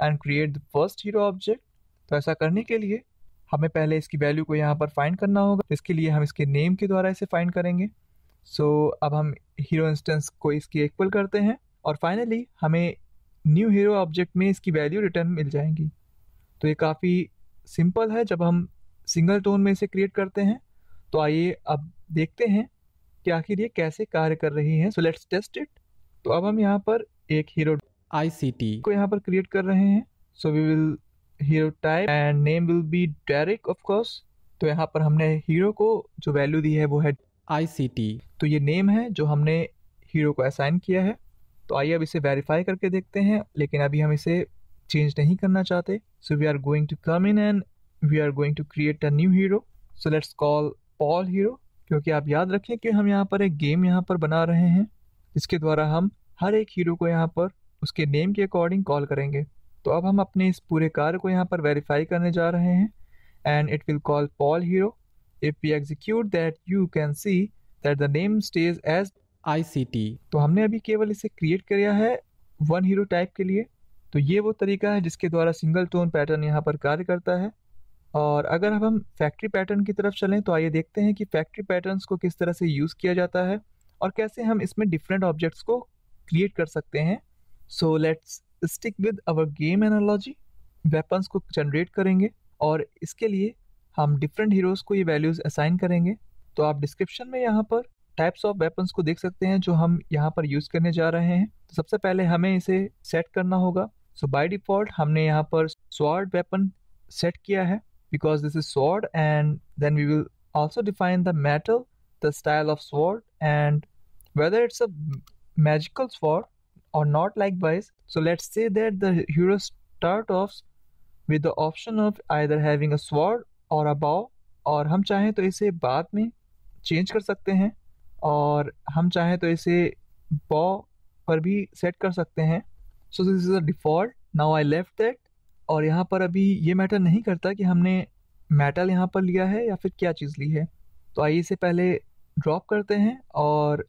and create the first hero object तो ऐसा करने के लिए हमें पहले इसकी value को यहाँ पर फाइंड करना होगा। इसके लिए हम इसके नेम के द्वारा इसे फाइंड करेंगे। सो so, अब हम हीरो इंस्टेंस को इसकी इक्वल करते हैं और फाइनली हमें न्यू हीरो ऑब्जेक्ट में इसकी वैल्यू रिटर्न मिल जाएँगी। तो ये काफ़ी सिंपल है जब हम सिंगल टोन में इसे क्रिएट करते हैं। तो आइए अब देखते हैं कि आखिर ये कैसे कार्य कर रही है। सो लेट्स टेस्ट इट तो अब हम यहाँ पर एक हीरो आई सी टी को यहाँ पर क्रिएट कर रहे हैं। So we will hero type and name will be direct of course तो यहाँ पर हमने हीरो को जो वैल्यू दी है वो है आई सी टी तो ये नेम है जो हमने हीरो को असाइन किया है। तो आइए अब इसे वेरीफाई करके देखते हैं, लेकिन अभी हम इसे चेंज नहीं करना चाहते। So we are going to come in and we are going to create a new hero. So let's call Paul hero, क्योंकि आप याद रखें कि हम यहाँ पर एक गेम यहाँ पर बना रहे हैं। जिसके द्वारा हम हर एक हीरो को यहाँ पर उसके नेम के अकॉर्डिंग कॉल करेंगे। तो अब हम अपने इस पूरे कार्य को यहाँ पर वेरीफाई करने जा रहे हैं। And it will call Paul hero execute that you can see that the name stage as I C T तो हमने अभी केवल इसे क्रिएट किया है वन हीरो टाइप के लिए। तो ये वो तरीका है जिसके द्वारा सिंगल टोन पैटर्न यहाँ पर कार्य करता है। और अगर अब हम फैक्ट्री पैटर्न की तरफ़ चलें तो आइए देखते हैं कि फैक्ट्री पैटर्न्स को किस तरह से यूज़ किया जाता है और कैसे हम इसमें डिफरेंट ऑब्जेक्ट्स को क्रिएट कर सकते हैं। So let's stick with our game analogy weapons को जनरेट करेंगे और इसके लिए हम डिफरेंट हीरोज को ये वैल्यूज़ असाइन करेंगे। तो आप डिस्क्रिप्शन में यहाँ पर टाइप्स ऑफ़ वेपन्स को देख सकते हैं जो हम यहाँ पर यूज़ करने जा रहे हैं। तो सबसे पहले हमें इसे सेट करना होगा। सो बाई डिफ़ॉल्ट हमने यहाँ पर स्वॉर्ड वेपन सेट किया है। Because this is sword and then we will also define the metal the style of sword and whether it's a magical sword और not likewise so let's say that the hero start off with the option of either having a sword a bow और हम चाहें तो इसे बाद में change कर सकते हैं, और हम चाहें तो इसे बॉ पर भी सेट कर सकते हैं। So this is a default now I left that और यहाँ पर अभी ये मैटर नहीं करता कि हमने मेटल यहाँ पर लिया है या फिर क्या चीज़ ली है। तो आइए इसे पहले ड्रॉप करते हैं और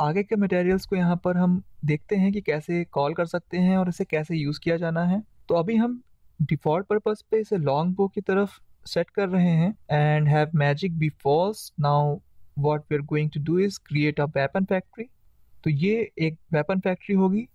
आगे के मटेरियल्स को यहाँ पर हम देखते हैं कि कैसे कॉल कर सकते हैं और इसे कैसे यूज़ किया जाना है। तो अभी हम डिफ़ॉल्ट पर्पज़ पे इसे लॉन्ग बो की तरफ़ सेट कर रहे हैं and have magic be false now what we are going to do is create a weapon factory तो ये एक वेपन फैक्ट्री होगी,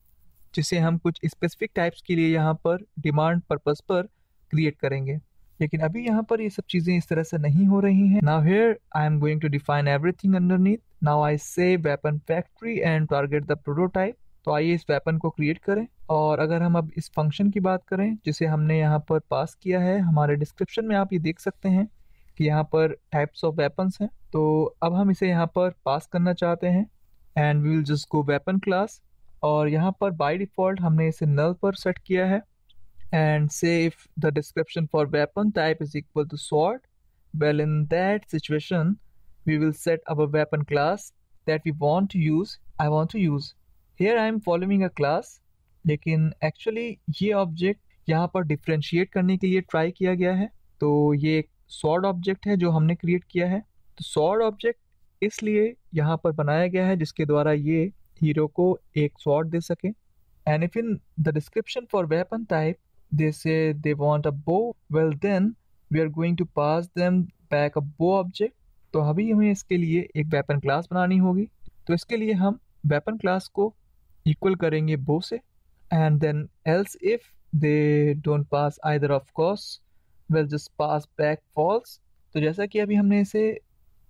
जिसे हम कुछ स्पेसिफिक टाइप्स के लिए यहाँ पर डिमांड पर्पज़ पर क्रिएट करेंगे। लेकिन अभी यहाँ पर ये सब चीज़ें इस तरह से नहीं हो रही हैं। Now here I am going to define everything underneath now I say weapon factory and target the prototype तो आइए इस वेपन को क्रिएट करें और अगर हम अब इस फ़ंक्शन की बात करें, जिसे हमने यहाँ पर पास किया है, हमारे डिस्क्रिप्शन में आप ये देख सकते हैं कि यहाँ पर टाइप्स ऑफ़ वेपन्स हैं। तो अब हम इसे यहाँ पर पास करना चाहते हैं and we will just go weapon class और यहाँ पर बाय डिफ़ॉल्ट हमने इसे नल पर सेट किया है and say if the description for weapon type is equal to sword well, in that situation, we will set our weapon class that we want to use, I want to use here I am following a class, लेकिन actually ये object यहाँ पर differentiate करने के लिए try किया गया है। तो ये एक सॉर्ड ऑब्जेक्ट है जो हमने क्रिएट किया है। तो सॉर्ड ऑब्जेक्ट इसलिए यहाँ पर बनाया गया है जिसके द्वारा ये हीरो को एक सॉर्ड दे सके। And if in the description for weapon type they say they want a bow, well then we are going to pass them back a bow object तो अभी हमें इसके लिए एक वेपन क्लास बनानी होगी। तो इसके लिए हम वेपन क्लास को इक्वल करेंगे बो से। And then else if they don't pass either of course well just pass back false तो जैसा कि अभी हमने इसे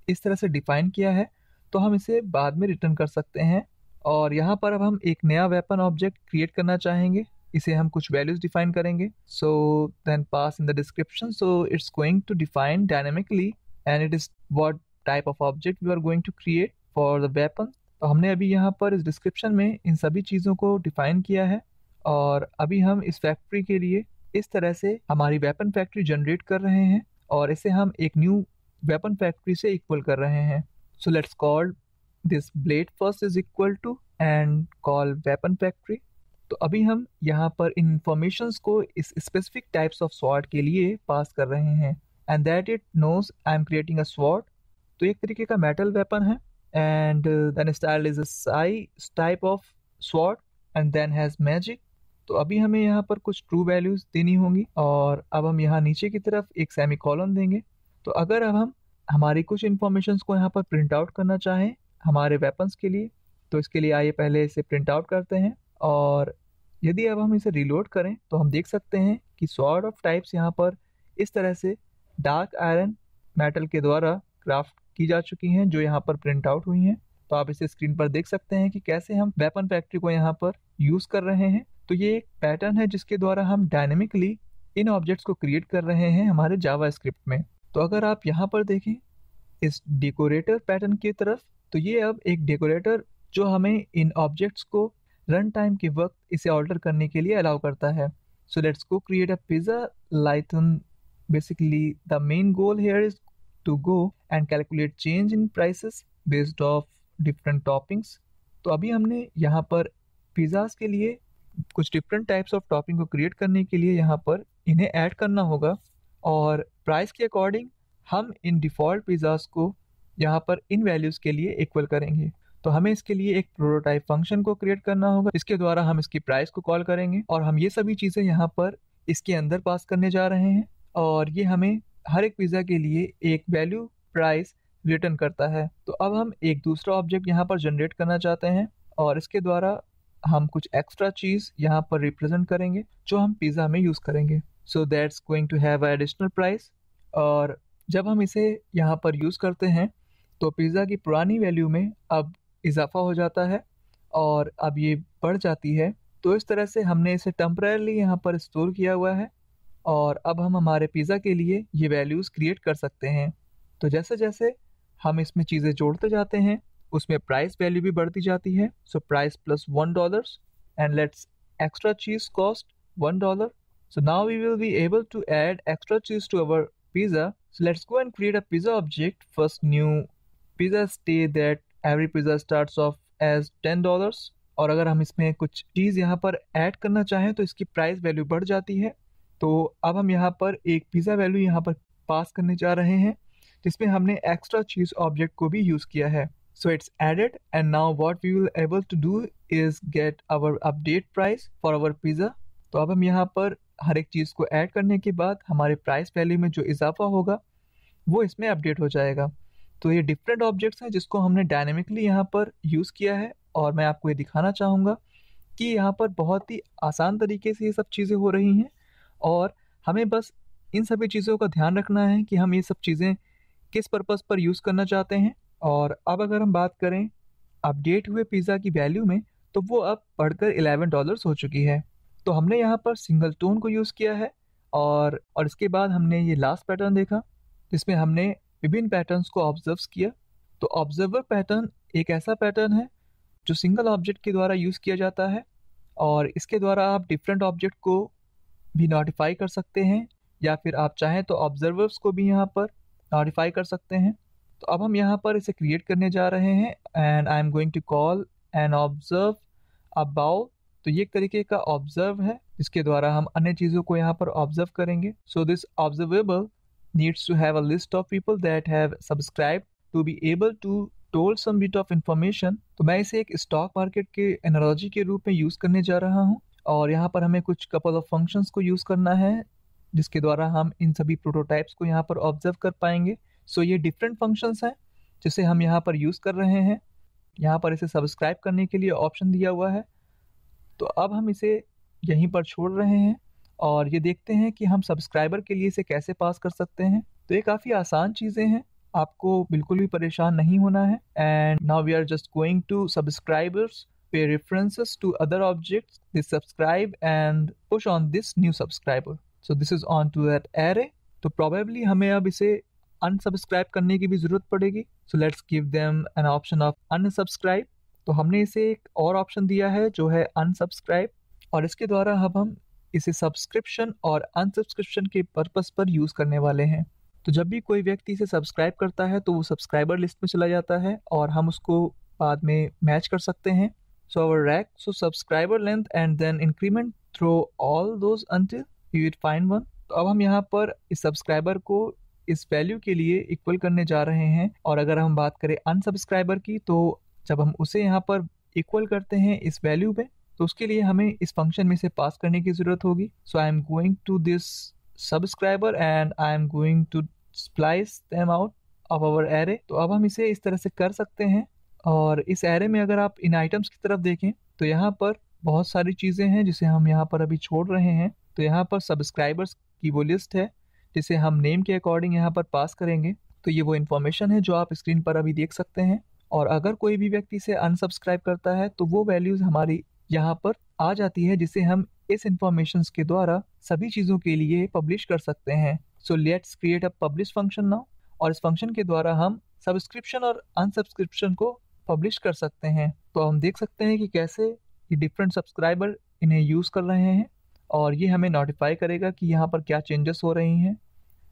इस तरह से डिफाइन किया है तो हम इसे बाद में रिटर्न कर सकते हैं। और यहाँ पर अब हम एक नया वेपन ऑब्जेक्ट क्रिएट करना चाहेंगे। इसे हम कुछ वैल्यूज़ डिफाइन करेंगे। So then pass in the description so it's going to define dynamically and it is what type of object we are going to create for the weapon तो हमने अभी यहाँ पर इस डिस्क्रिप्शन में इन सभी चीज़ों को डिफाइन किया है और अभी हम इस फैक्ट्री के लिए इस तरह से हमारी वेपन फैक्ट्री जनरेट कर रहे हैं और इसे हम एक न्यू वेपन फैक्ट्री से इक्वल कर रहे हैं। So let's call this blade first is equal to and call weapon factory तो अभी हम यहाँ पर इन इंफॉर्मेशन को इस स्पेसिफिक टाइप्स ऑफ़ स्वॉर्ड के लिए पास कर रहे हैं। And that it knows I am creating a sword तो एक तरीके का मेटल वेपन है। And then style is I type of sword and then has magic तो अभी हमें यहाँ पर कुछ ट्रू वैल्यूज़ देनी होंगी और अब हम यहाँ नीचे की तरफ़ एक सेमी कॉलम देंगे। तो अगर अब हम हमारी कुछ इन्फॉर्मेशन को यहाँ पर प्रिंट आउट करना चाहें हमारे वेपन्स के लिए तो इसके लिए आइए पहले इसे प्रिंट आउट करते हैं और यदि अब हम इसे रिलोड करें तो हम देख सकते हैं कि सॉर्ड ऑफ़ टाइप्स यहाँ पर इस तरह से डार्क आयरन मेटल के द्वारा क्राफ्ट की जा चुकी हैं, जो यहाँ पर प्रिंट आउट हुई हैं। तो आप इसे स्क्रीन पर देख सकते हैं कि कैसे हम वेपन फैक्ट्री को यहाँ पर यूज़ कर रहे हैं। तो ये एक पैटर्न है जिसके द्वारा हम डायनेमिकली इन ऑब्जेक्ट्स को क्रिएट कर रहे हैं हमारे जावा स्क्रिप्ट में। तो अगर आप यहाँ पर देखें, इस डेकोरेटर पैटर्न की तरफ़ तो ये अब एक डेकोरेटर जो हमें इन ऑब्जेक्ट्स को रन टाइम के वक्त इसे ऑल्टर करने के लिए अलाउ करता है। So let's go create a pizza lighten basically the main goal here is to go and calculate change in prices based off different toppings तो अभी हमने यहाँ पर पिज़्ज़ाज के लिए कुछ डिफरेंट टाइप्स ऑफ़ टॉपिंग को क्रिएट करने के लिए यहाँ पर इन्हें ऐड करना होगा और प्राइस के अकॉर्डिंग हम इन डिफ़ॉल्ट पिज़्ज़ाज को यहाँ पर इन वैल्यूज़ के लिए इक्वल करेंगे। तो हमें इसके लिए एक प्रोटोटाइप फ़ंक्शन को क्रिएट करना होगा। इसके द्वारा हम इसकी प्राइस को कॉल करेंगे और हम ये सभी चीज़ें यहाँ पर इसके अंदर पास करने जा रहे हैं और ये हमें हर एक पिज़्ज़ा के लिए एक वैल्यू प्राइस रिटर्न करता है। तो अब हम एक दूसरा ऑब्जेक्ट यहाँ पर जनरेट करना चाहते हैं और इसके द्वारा हम कुछ एक्स्ट्रा चीज़ यहाँ पर रिप्रेजेंट करेंगे, जो हम पिज़्ज़ा में यूज़ करेंगे। So that's going to have additional price और जब हम इसे यहाँ पर यूज़ करते हैं तो पिज़्ज़ा की पुरानी वैल्यू में अब इजाफा हो जाता है और अब ये बढ़ जाती है। तो इस तरह से हमने इसे टेम्परेली यहाँ पर स्टोर किया हुआ है। और अब हम हमारे पिज़्ज़ा के लिए ये वैल्यूज़ क्रिएट कर सकते हैं। तो जैसे जैसे हम इसमें चीज़ें जोड़ते जाते हैं, उसमें प्राइस वैल्यू भी बढ़ती जाती है। So price plus one dollar and let's extra cheese cost one dollar so now we will be able to add extra cheese to our pizza So let's go and create a pizza object. First new pizza state that every pizza starts off as $10 और अगर हम इसमें कुछ चीज़ यहाँ पर add करना चाहें तो इसकी प्राइस वैल्यू बढ़ जाती है। तो अब हम यहाँ पर एक पिज़्ज़ा वैल्यू यहाँ पर पास करने जा रहे हैं, जिसमें हमने एक्स्ट्रा चीज़ ऑब्जेक्ट को भी यूज़ किया है। So it's added and now what we will able to do is get our update price for our pizza तो अब हम यहाँ पर हर एक चीज़ को ऐड करने के बाद हमारे प्राइस वैल्यू में जो इजाफा होगा, वो इसमें अपडेट हो जाएगा। तो ये डिफरेंट ऑब्जेक्ट्स हैं जिसको हमने डायनेमिकली यहाँ पर यूज़ किया है और मैं आपको ये दिखाना चाहूँगा कि यहाँ पर बहुत ही आसान तरीके से ये सब चीज़ें हो रही हैं। और हमें बस इन सभी चीज़ों का ध्यान रखना है कि हम ये सब चीज़ें किस पर्पज़ पर यूज़ करना चाहते हैं। और अब अगर हम बात करें अपडेट हुए पिज़्ज़ा की वैल्यू में तो वो अब बढ़कर 11 डॉलर्स हो चुकी है। तो हमने यहाँ पर सिंगल टोन को यूज़ किया है और और इसके बाद हमने ये लास्ट पैटर्न देखा, जिसमें हमने विभिन्न पैटर्न्स को ऑब्ज़र्व किया। तो ऑब्जर्वर पैटर्न एक ऐसा पैटर्न है, जो सिंगल ऑब्जेक्ट के द्वारा यूज़ किया जाता है और इसके द्वारा आप डिफरेंट ऑब्जेक्ट को भी नोटिफाई कर सकते हैं, या फिर आप चाहें तो ऑब्जर्वर्स को भी यहाँ पर नोटिफाई कर सकते हैं। तो अब हम यहाँ पर इसे क्रिएट करने जा रहे हैं and I am going to call an observable तो ये एक तरीके का ऑब्ज़र्व है, जिसके द्वारा हम अन्य चीज़ों को यहाँ पर ऑब्ज़र्व करेंगे। So this observable needs to have a list of people that have subscribed to be able to told some bit of information तो मैं इसे एक स्टॉक मार्केट के एनालॉजी के रूप में यूज़ करने जा रहा हूँ। और यहाँ पर हमें कुछ कपल ऑफ़ फ़ंक्शंस को यूज़ करना है, जिसके द्वारा हम इन सभी प्रोटोटाइप्स को यहाँ पर ऑब्ज़र्व कर पाएँगे। सो ये डिफरेंट फ़ंक्शंस हैं, जिसे हम यहाँ पर यूज़ कर रहे हैं। यहाँ पर इसे सब्सक्राइब करने के लिए ऑप्शन दिया हुआ है। तो अब हम इसे यहीं पर छोड़ रहे हैं और ये देखते हैं कि हम सब्सक्राइबर के लिए इसे कैसे पास कर सकते हैं। तो ये काफ़ी आसान चीज़ें हैं, आपको बिल्कुल भी परेशान नहीं होना है। And now we are just going to subscribers pay references to other objects they subscribe and push on this new subscriber so this is on to that array तो प्रोबेबली हमें अब इसे अनसब्सक्राइब करने की भी ज़रूरत पड़ेगी। So let's give them an option of unsubscribe तो हमने इसे एक और ऑप्शन दिया है, जो है अनसब्सक्राइब और इसके द्वारा अब हम इसे सब्सक्रिप्शन और अनसब्सक्रिप्शन के पर्पस पर यूज़ करने वाले हैं। तो जब भी कोई व्यक्ति इसे सब्सक्राइब करता है तो वो सब्सक्राइबर लिस्ट में चला जाता है और हम उसको बाद में मैच कर सकते हैं। Our rack so subscriber length and then increment through all those until you will find one तो अब हम यहाँ पर इस सब्सक्राइबर को इस वैल्यू के लिए इक्वल करने जा रहे हैं। और अगर हम बात करें अनसब्सक्राइबर की तो जब हम उसे यहाँ पर इक्वल करते हैं इस वैल्यू पे तो उसके लिए हमें इस फ़ंक्शन में से पास करने की ज़रूरत होगी। So I am going to this subscriber and I am going to splice them out of our array तो अब हम इसे इस तरह से कर सकते हैं। और इस एरे में अगर आप इन आइटम्स की तरफ़ देखें तो यहाँ पर बहुत सारी चीज़ें हैं जिसे हम यहाँ पर अभी छोड़ रहे हैं। तो यहाँ पर सब्सक्राइबर्स की वो लिस्ट है, जिसे हम नेम के अकॉर्डिंग यहाँ पर पास करेंगे। तो ये वो इन्फॉर्मेशन है जो आप स्क्रीन पर अभी देख सकते हैं। और अगर कोई भी व्यक्ति से अनसब्सक्राइब करता है तो वो वैल्यूज़ हमारी यहाँ पर आ जाती है, जिसे हम इस इंफॉर्मेशन के द्वारा सभी चीज़ों के लिए पब्लिश कर सकते हैं। So let's create a publish function now और इस फ़ंक्शन के द्वारा हम सब्सक्रिप्शन और अनसब्सक्रिप्शन को पब्लिश कर सकते हैं तो हम देख सकते हैं कि कैसे ये डिफरेंट सब्सक्राइबर इन्हें यूज़ कर रहे हैं और ये हमें नोटिफाई करेगा कि यहाँ पर क्या चेंजेस हो रही हैं।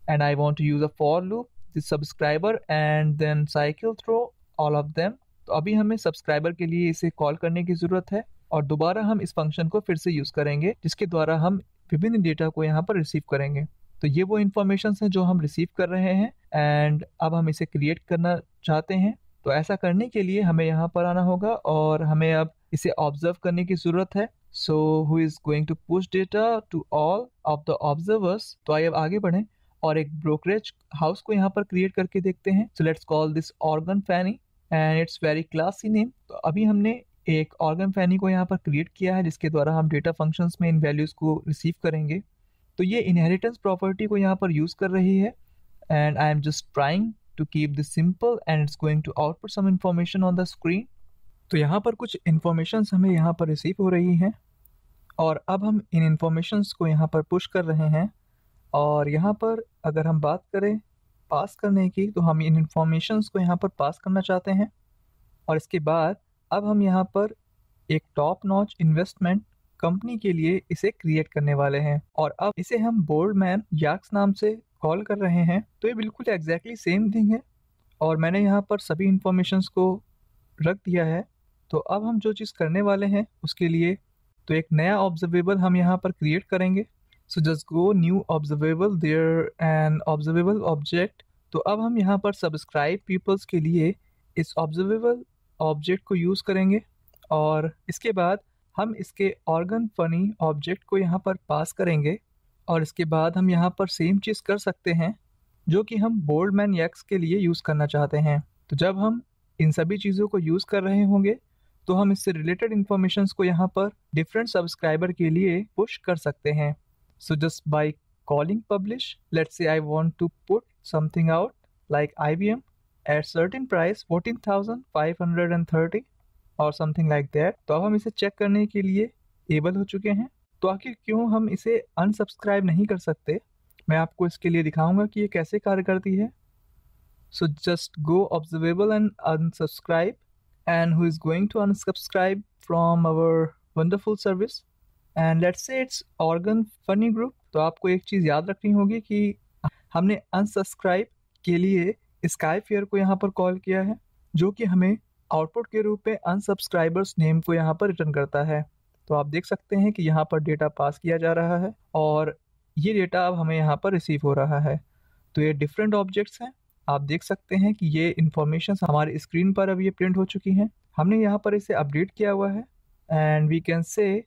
And I want to use a for loop this subscriber and then cycle through all of them तो अभी हमें सब्सक्राइबर के लिए इसे कॉल करने की ज़रूरत है और दोबारा हम इस फ़ंक्शन को फिर से यूज़ करेंगे, जिसके द्वारा हम विभिन्न डेटा को यहाँ पर रिसीव करेंगे। तो ये वो इन्फॉर्मेशन हैं जो हम रिसीव कर रहे हैं। एंड अब हम इसे क्रिएट करना चाहते हैं। तो ऐसा करने के लिए हमें यहाँ पर आना होगा और हमें अब इसे ऑब्ज़र्व करने की ज़रूरत है। So who is going to push data to all of the observers तो आइए अब आगे बढ़ें और एक ब्रोकरेज हाउस को यहाँ पर क्रिएट करके देखते हैं। So let's call this organ fanny and it's very classy name तो अभी हमने एक ऑर्गन फैनी को यहाँ पर क्रिएट किया है, जिसके द्वारा हम डेटा फ़ंक्शंस में इन वैल्यूज़ को रिसीव करेंगे। तो ये इनहेरिटेंस प्रॉपर्टी को यहाँ पर यूज़ कर रही है। And I am just trying to keep this simple and it's going to output some information on the screen तो यहाँ पर कुछ इन्फॉर्मेशन हमें यहाँ पर रिसीव हो रही हैं और अब हम इन इन्फॉर्मेशंस को यहाँ पर पुश कर रहे हैं और यहाँ पर अगर हम बात करें पास करने की तो हम इन इन्फॉर्मेशंस को यहाँ पर पास करना चाहते हैं और इसके बाद अब हम यहाँ पर एक टॉप नॉच इन्वेस्टमेंट कंपनी के लिए इसे क्रिएट करने वाले हैं और अब इसे हम बोल्ड मैन याक्स नाम से कॉल कर रहे हैं तो ये बिल्कुल एग्जैक्टली सेम थिंग है। और मैंने यहाँ पर सभी इंफॉर्मेशंस को रख दिया है। तो अब हम जो चीज़ करने वाले हैं, उसके लिए तो एक नया ऑब्जर्वेबल हम यहाँ पर क्रिएट करेंगे। So just go new observable there and observable object तो अब हम यहाँ पर सब्सक्राइब पीपल्स के लिए इस ऑब्जर्वेबल ऑब्जेक्ट को यूज़ करेंगे। और इसके बाद हम इसके ऑर्गन फनी ऑब्जेक्ट को यहाँ पर पास करेंगे। और इसके बाद हम यहाँ पर सेम चीज़ कर सकते हैं, जो कि हम बोल्ड मैन यक्स के लिए यूज़ करना चाहते हैं। तो जब हम इन सभी चीज़ों को यूज़ कर रहे होंगे तो हम इससे रिलेटेड इन्फॉर्मेशन को यहाँ पर डिफरेंट सब्सक्राइबर के लिए पुश कर सकते हैं। So just by calling publish let say I want to put something out like I B M at certain price fourteen thousand five hundred and thirty और something like that तो अब हम इसे चेक करने के लिए एबल हो चुके हैं। तो आखिर क्यों हम इसे अनसब्सक्राइब नहीं कर सकते? मैं आपको इसके लिए दिखाऊँगा कि ये कैसे कार्य करती है। So just go observable and unsubscribe and who is going to unsubscribe from our wonderful service and let's say it's organ funny group तो आपको एक चीज़ याद रखनी होगी कि हमने अनसब्सक्राइब के लिए स्काई फेयर को यहाँ पर कॉल किया है, जो कि हमें आउटपुट के रूप में अनसब्सक्राइबर्स नेम को यहाँ पर रिटर्न करता है। तो आप देख सकते हैं कि यहाँ पर डेटा पास किया जा रहा है और ये डेटा अब हमें यहाँ पर रिसीव हो रहा है। तो ये डिफरेंट ऑब्जेक्ट्स हैं। आप देख सकते हैं कि ये इन्फॉर्मेशन हमारे स्क्रीन पर अब ये प्रिंट हो चुकी हैं। हमने यहाँ पर इसे अपडेट किया हुआ है and we can say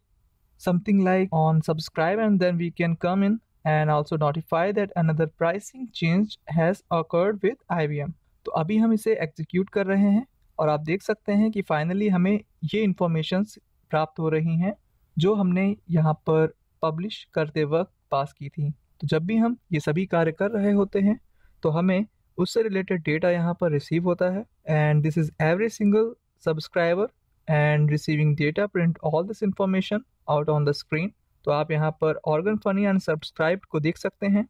something like on subscribe and then we can come in and also notify that another pricing change has occurred with I तो अभी हम इसे एग्जीक्यूट कर रहे हैं और आप देख सकते हैं कि फाइनली हमें ये इन्फॉर्मेशन प्राप्त हो रही हैं, जो हमने यहाँ पर पब्लिश करते वक्त पास की थी। तो जब भी हम ये सभी कार्य कर रहे होते हैं तो हमें उससे रिलेटेड डेटा यहाँ पर रिसीव होता है। And this is every single subscriber and receiving data print all this information out on the screen तो आप यहाँ पर ऑर्गन फनी एंड सब्सक्राइब को देख सकते हैं।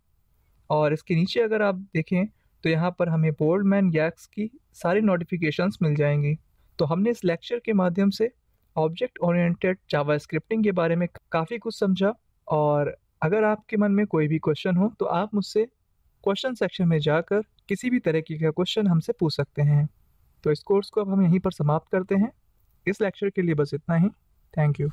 और इसके नीचे अगर आप देखें तो यहाँ पर हमें बोल्ड मैन गैक्स की सारी नोटिफिकेशंस मिल जाएँगी। तो हमने इस लेक्चर के माध्यम से ऑब्जेक्ट ओरिएंटेड जावा स्क्रिप्टिंग के बारे में काफ़ी कुछ समझा और अगर आपके मन में कोई भी क्वेश्चन हो तो आप मुझसे क्वेश्चन सेक्शन में जाकर किसी भी तरीके का क्वेश्चन हमसे पूछ सकते हैं। तो इस कोर्स को अब हम यहीं पर समाप्त करते हैं। इस लेक्चर के लिए बस इतना ही। Thank you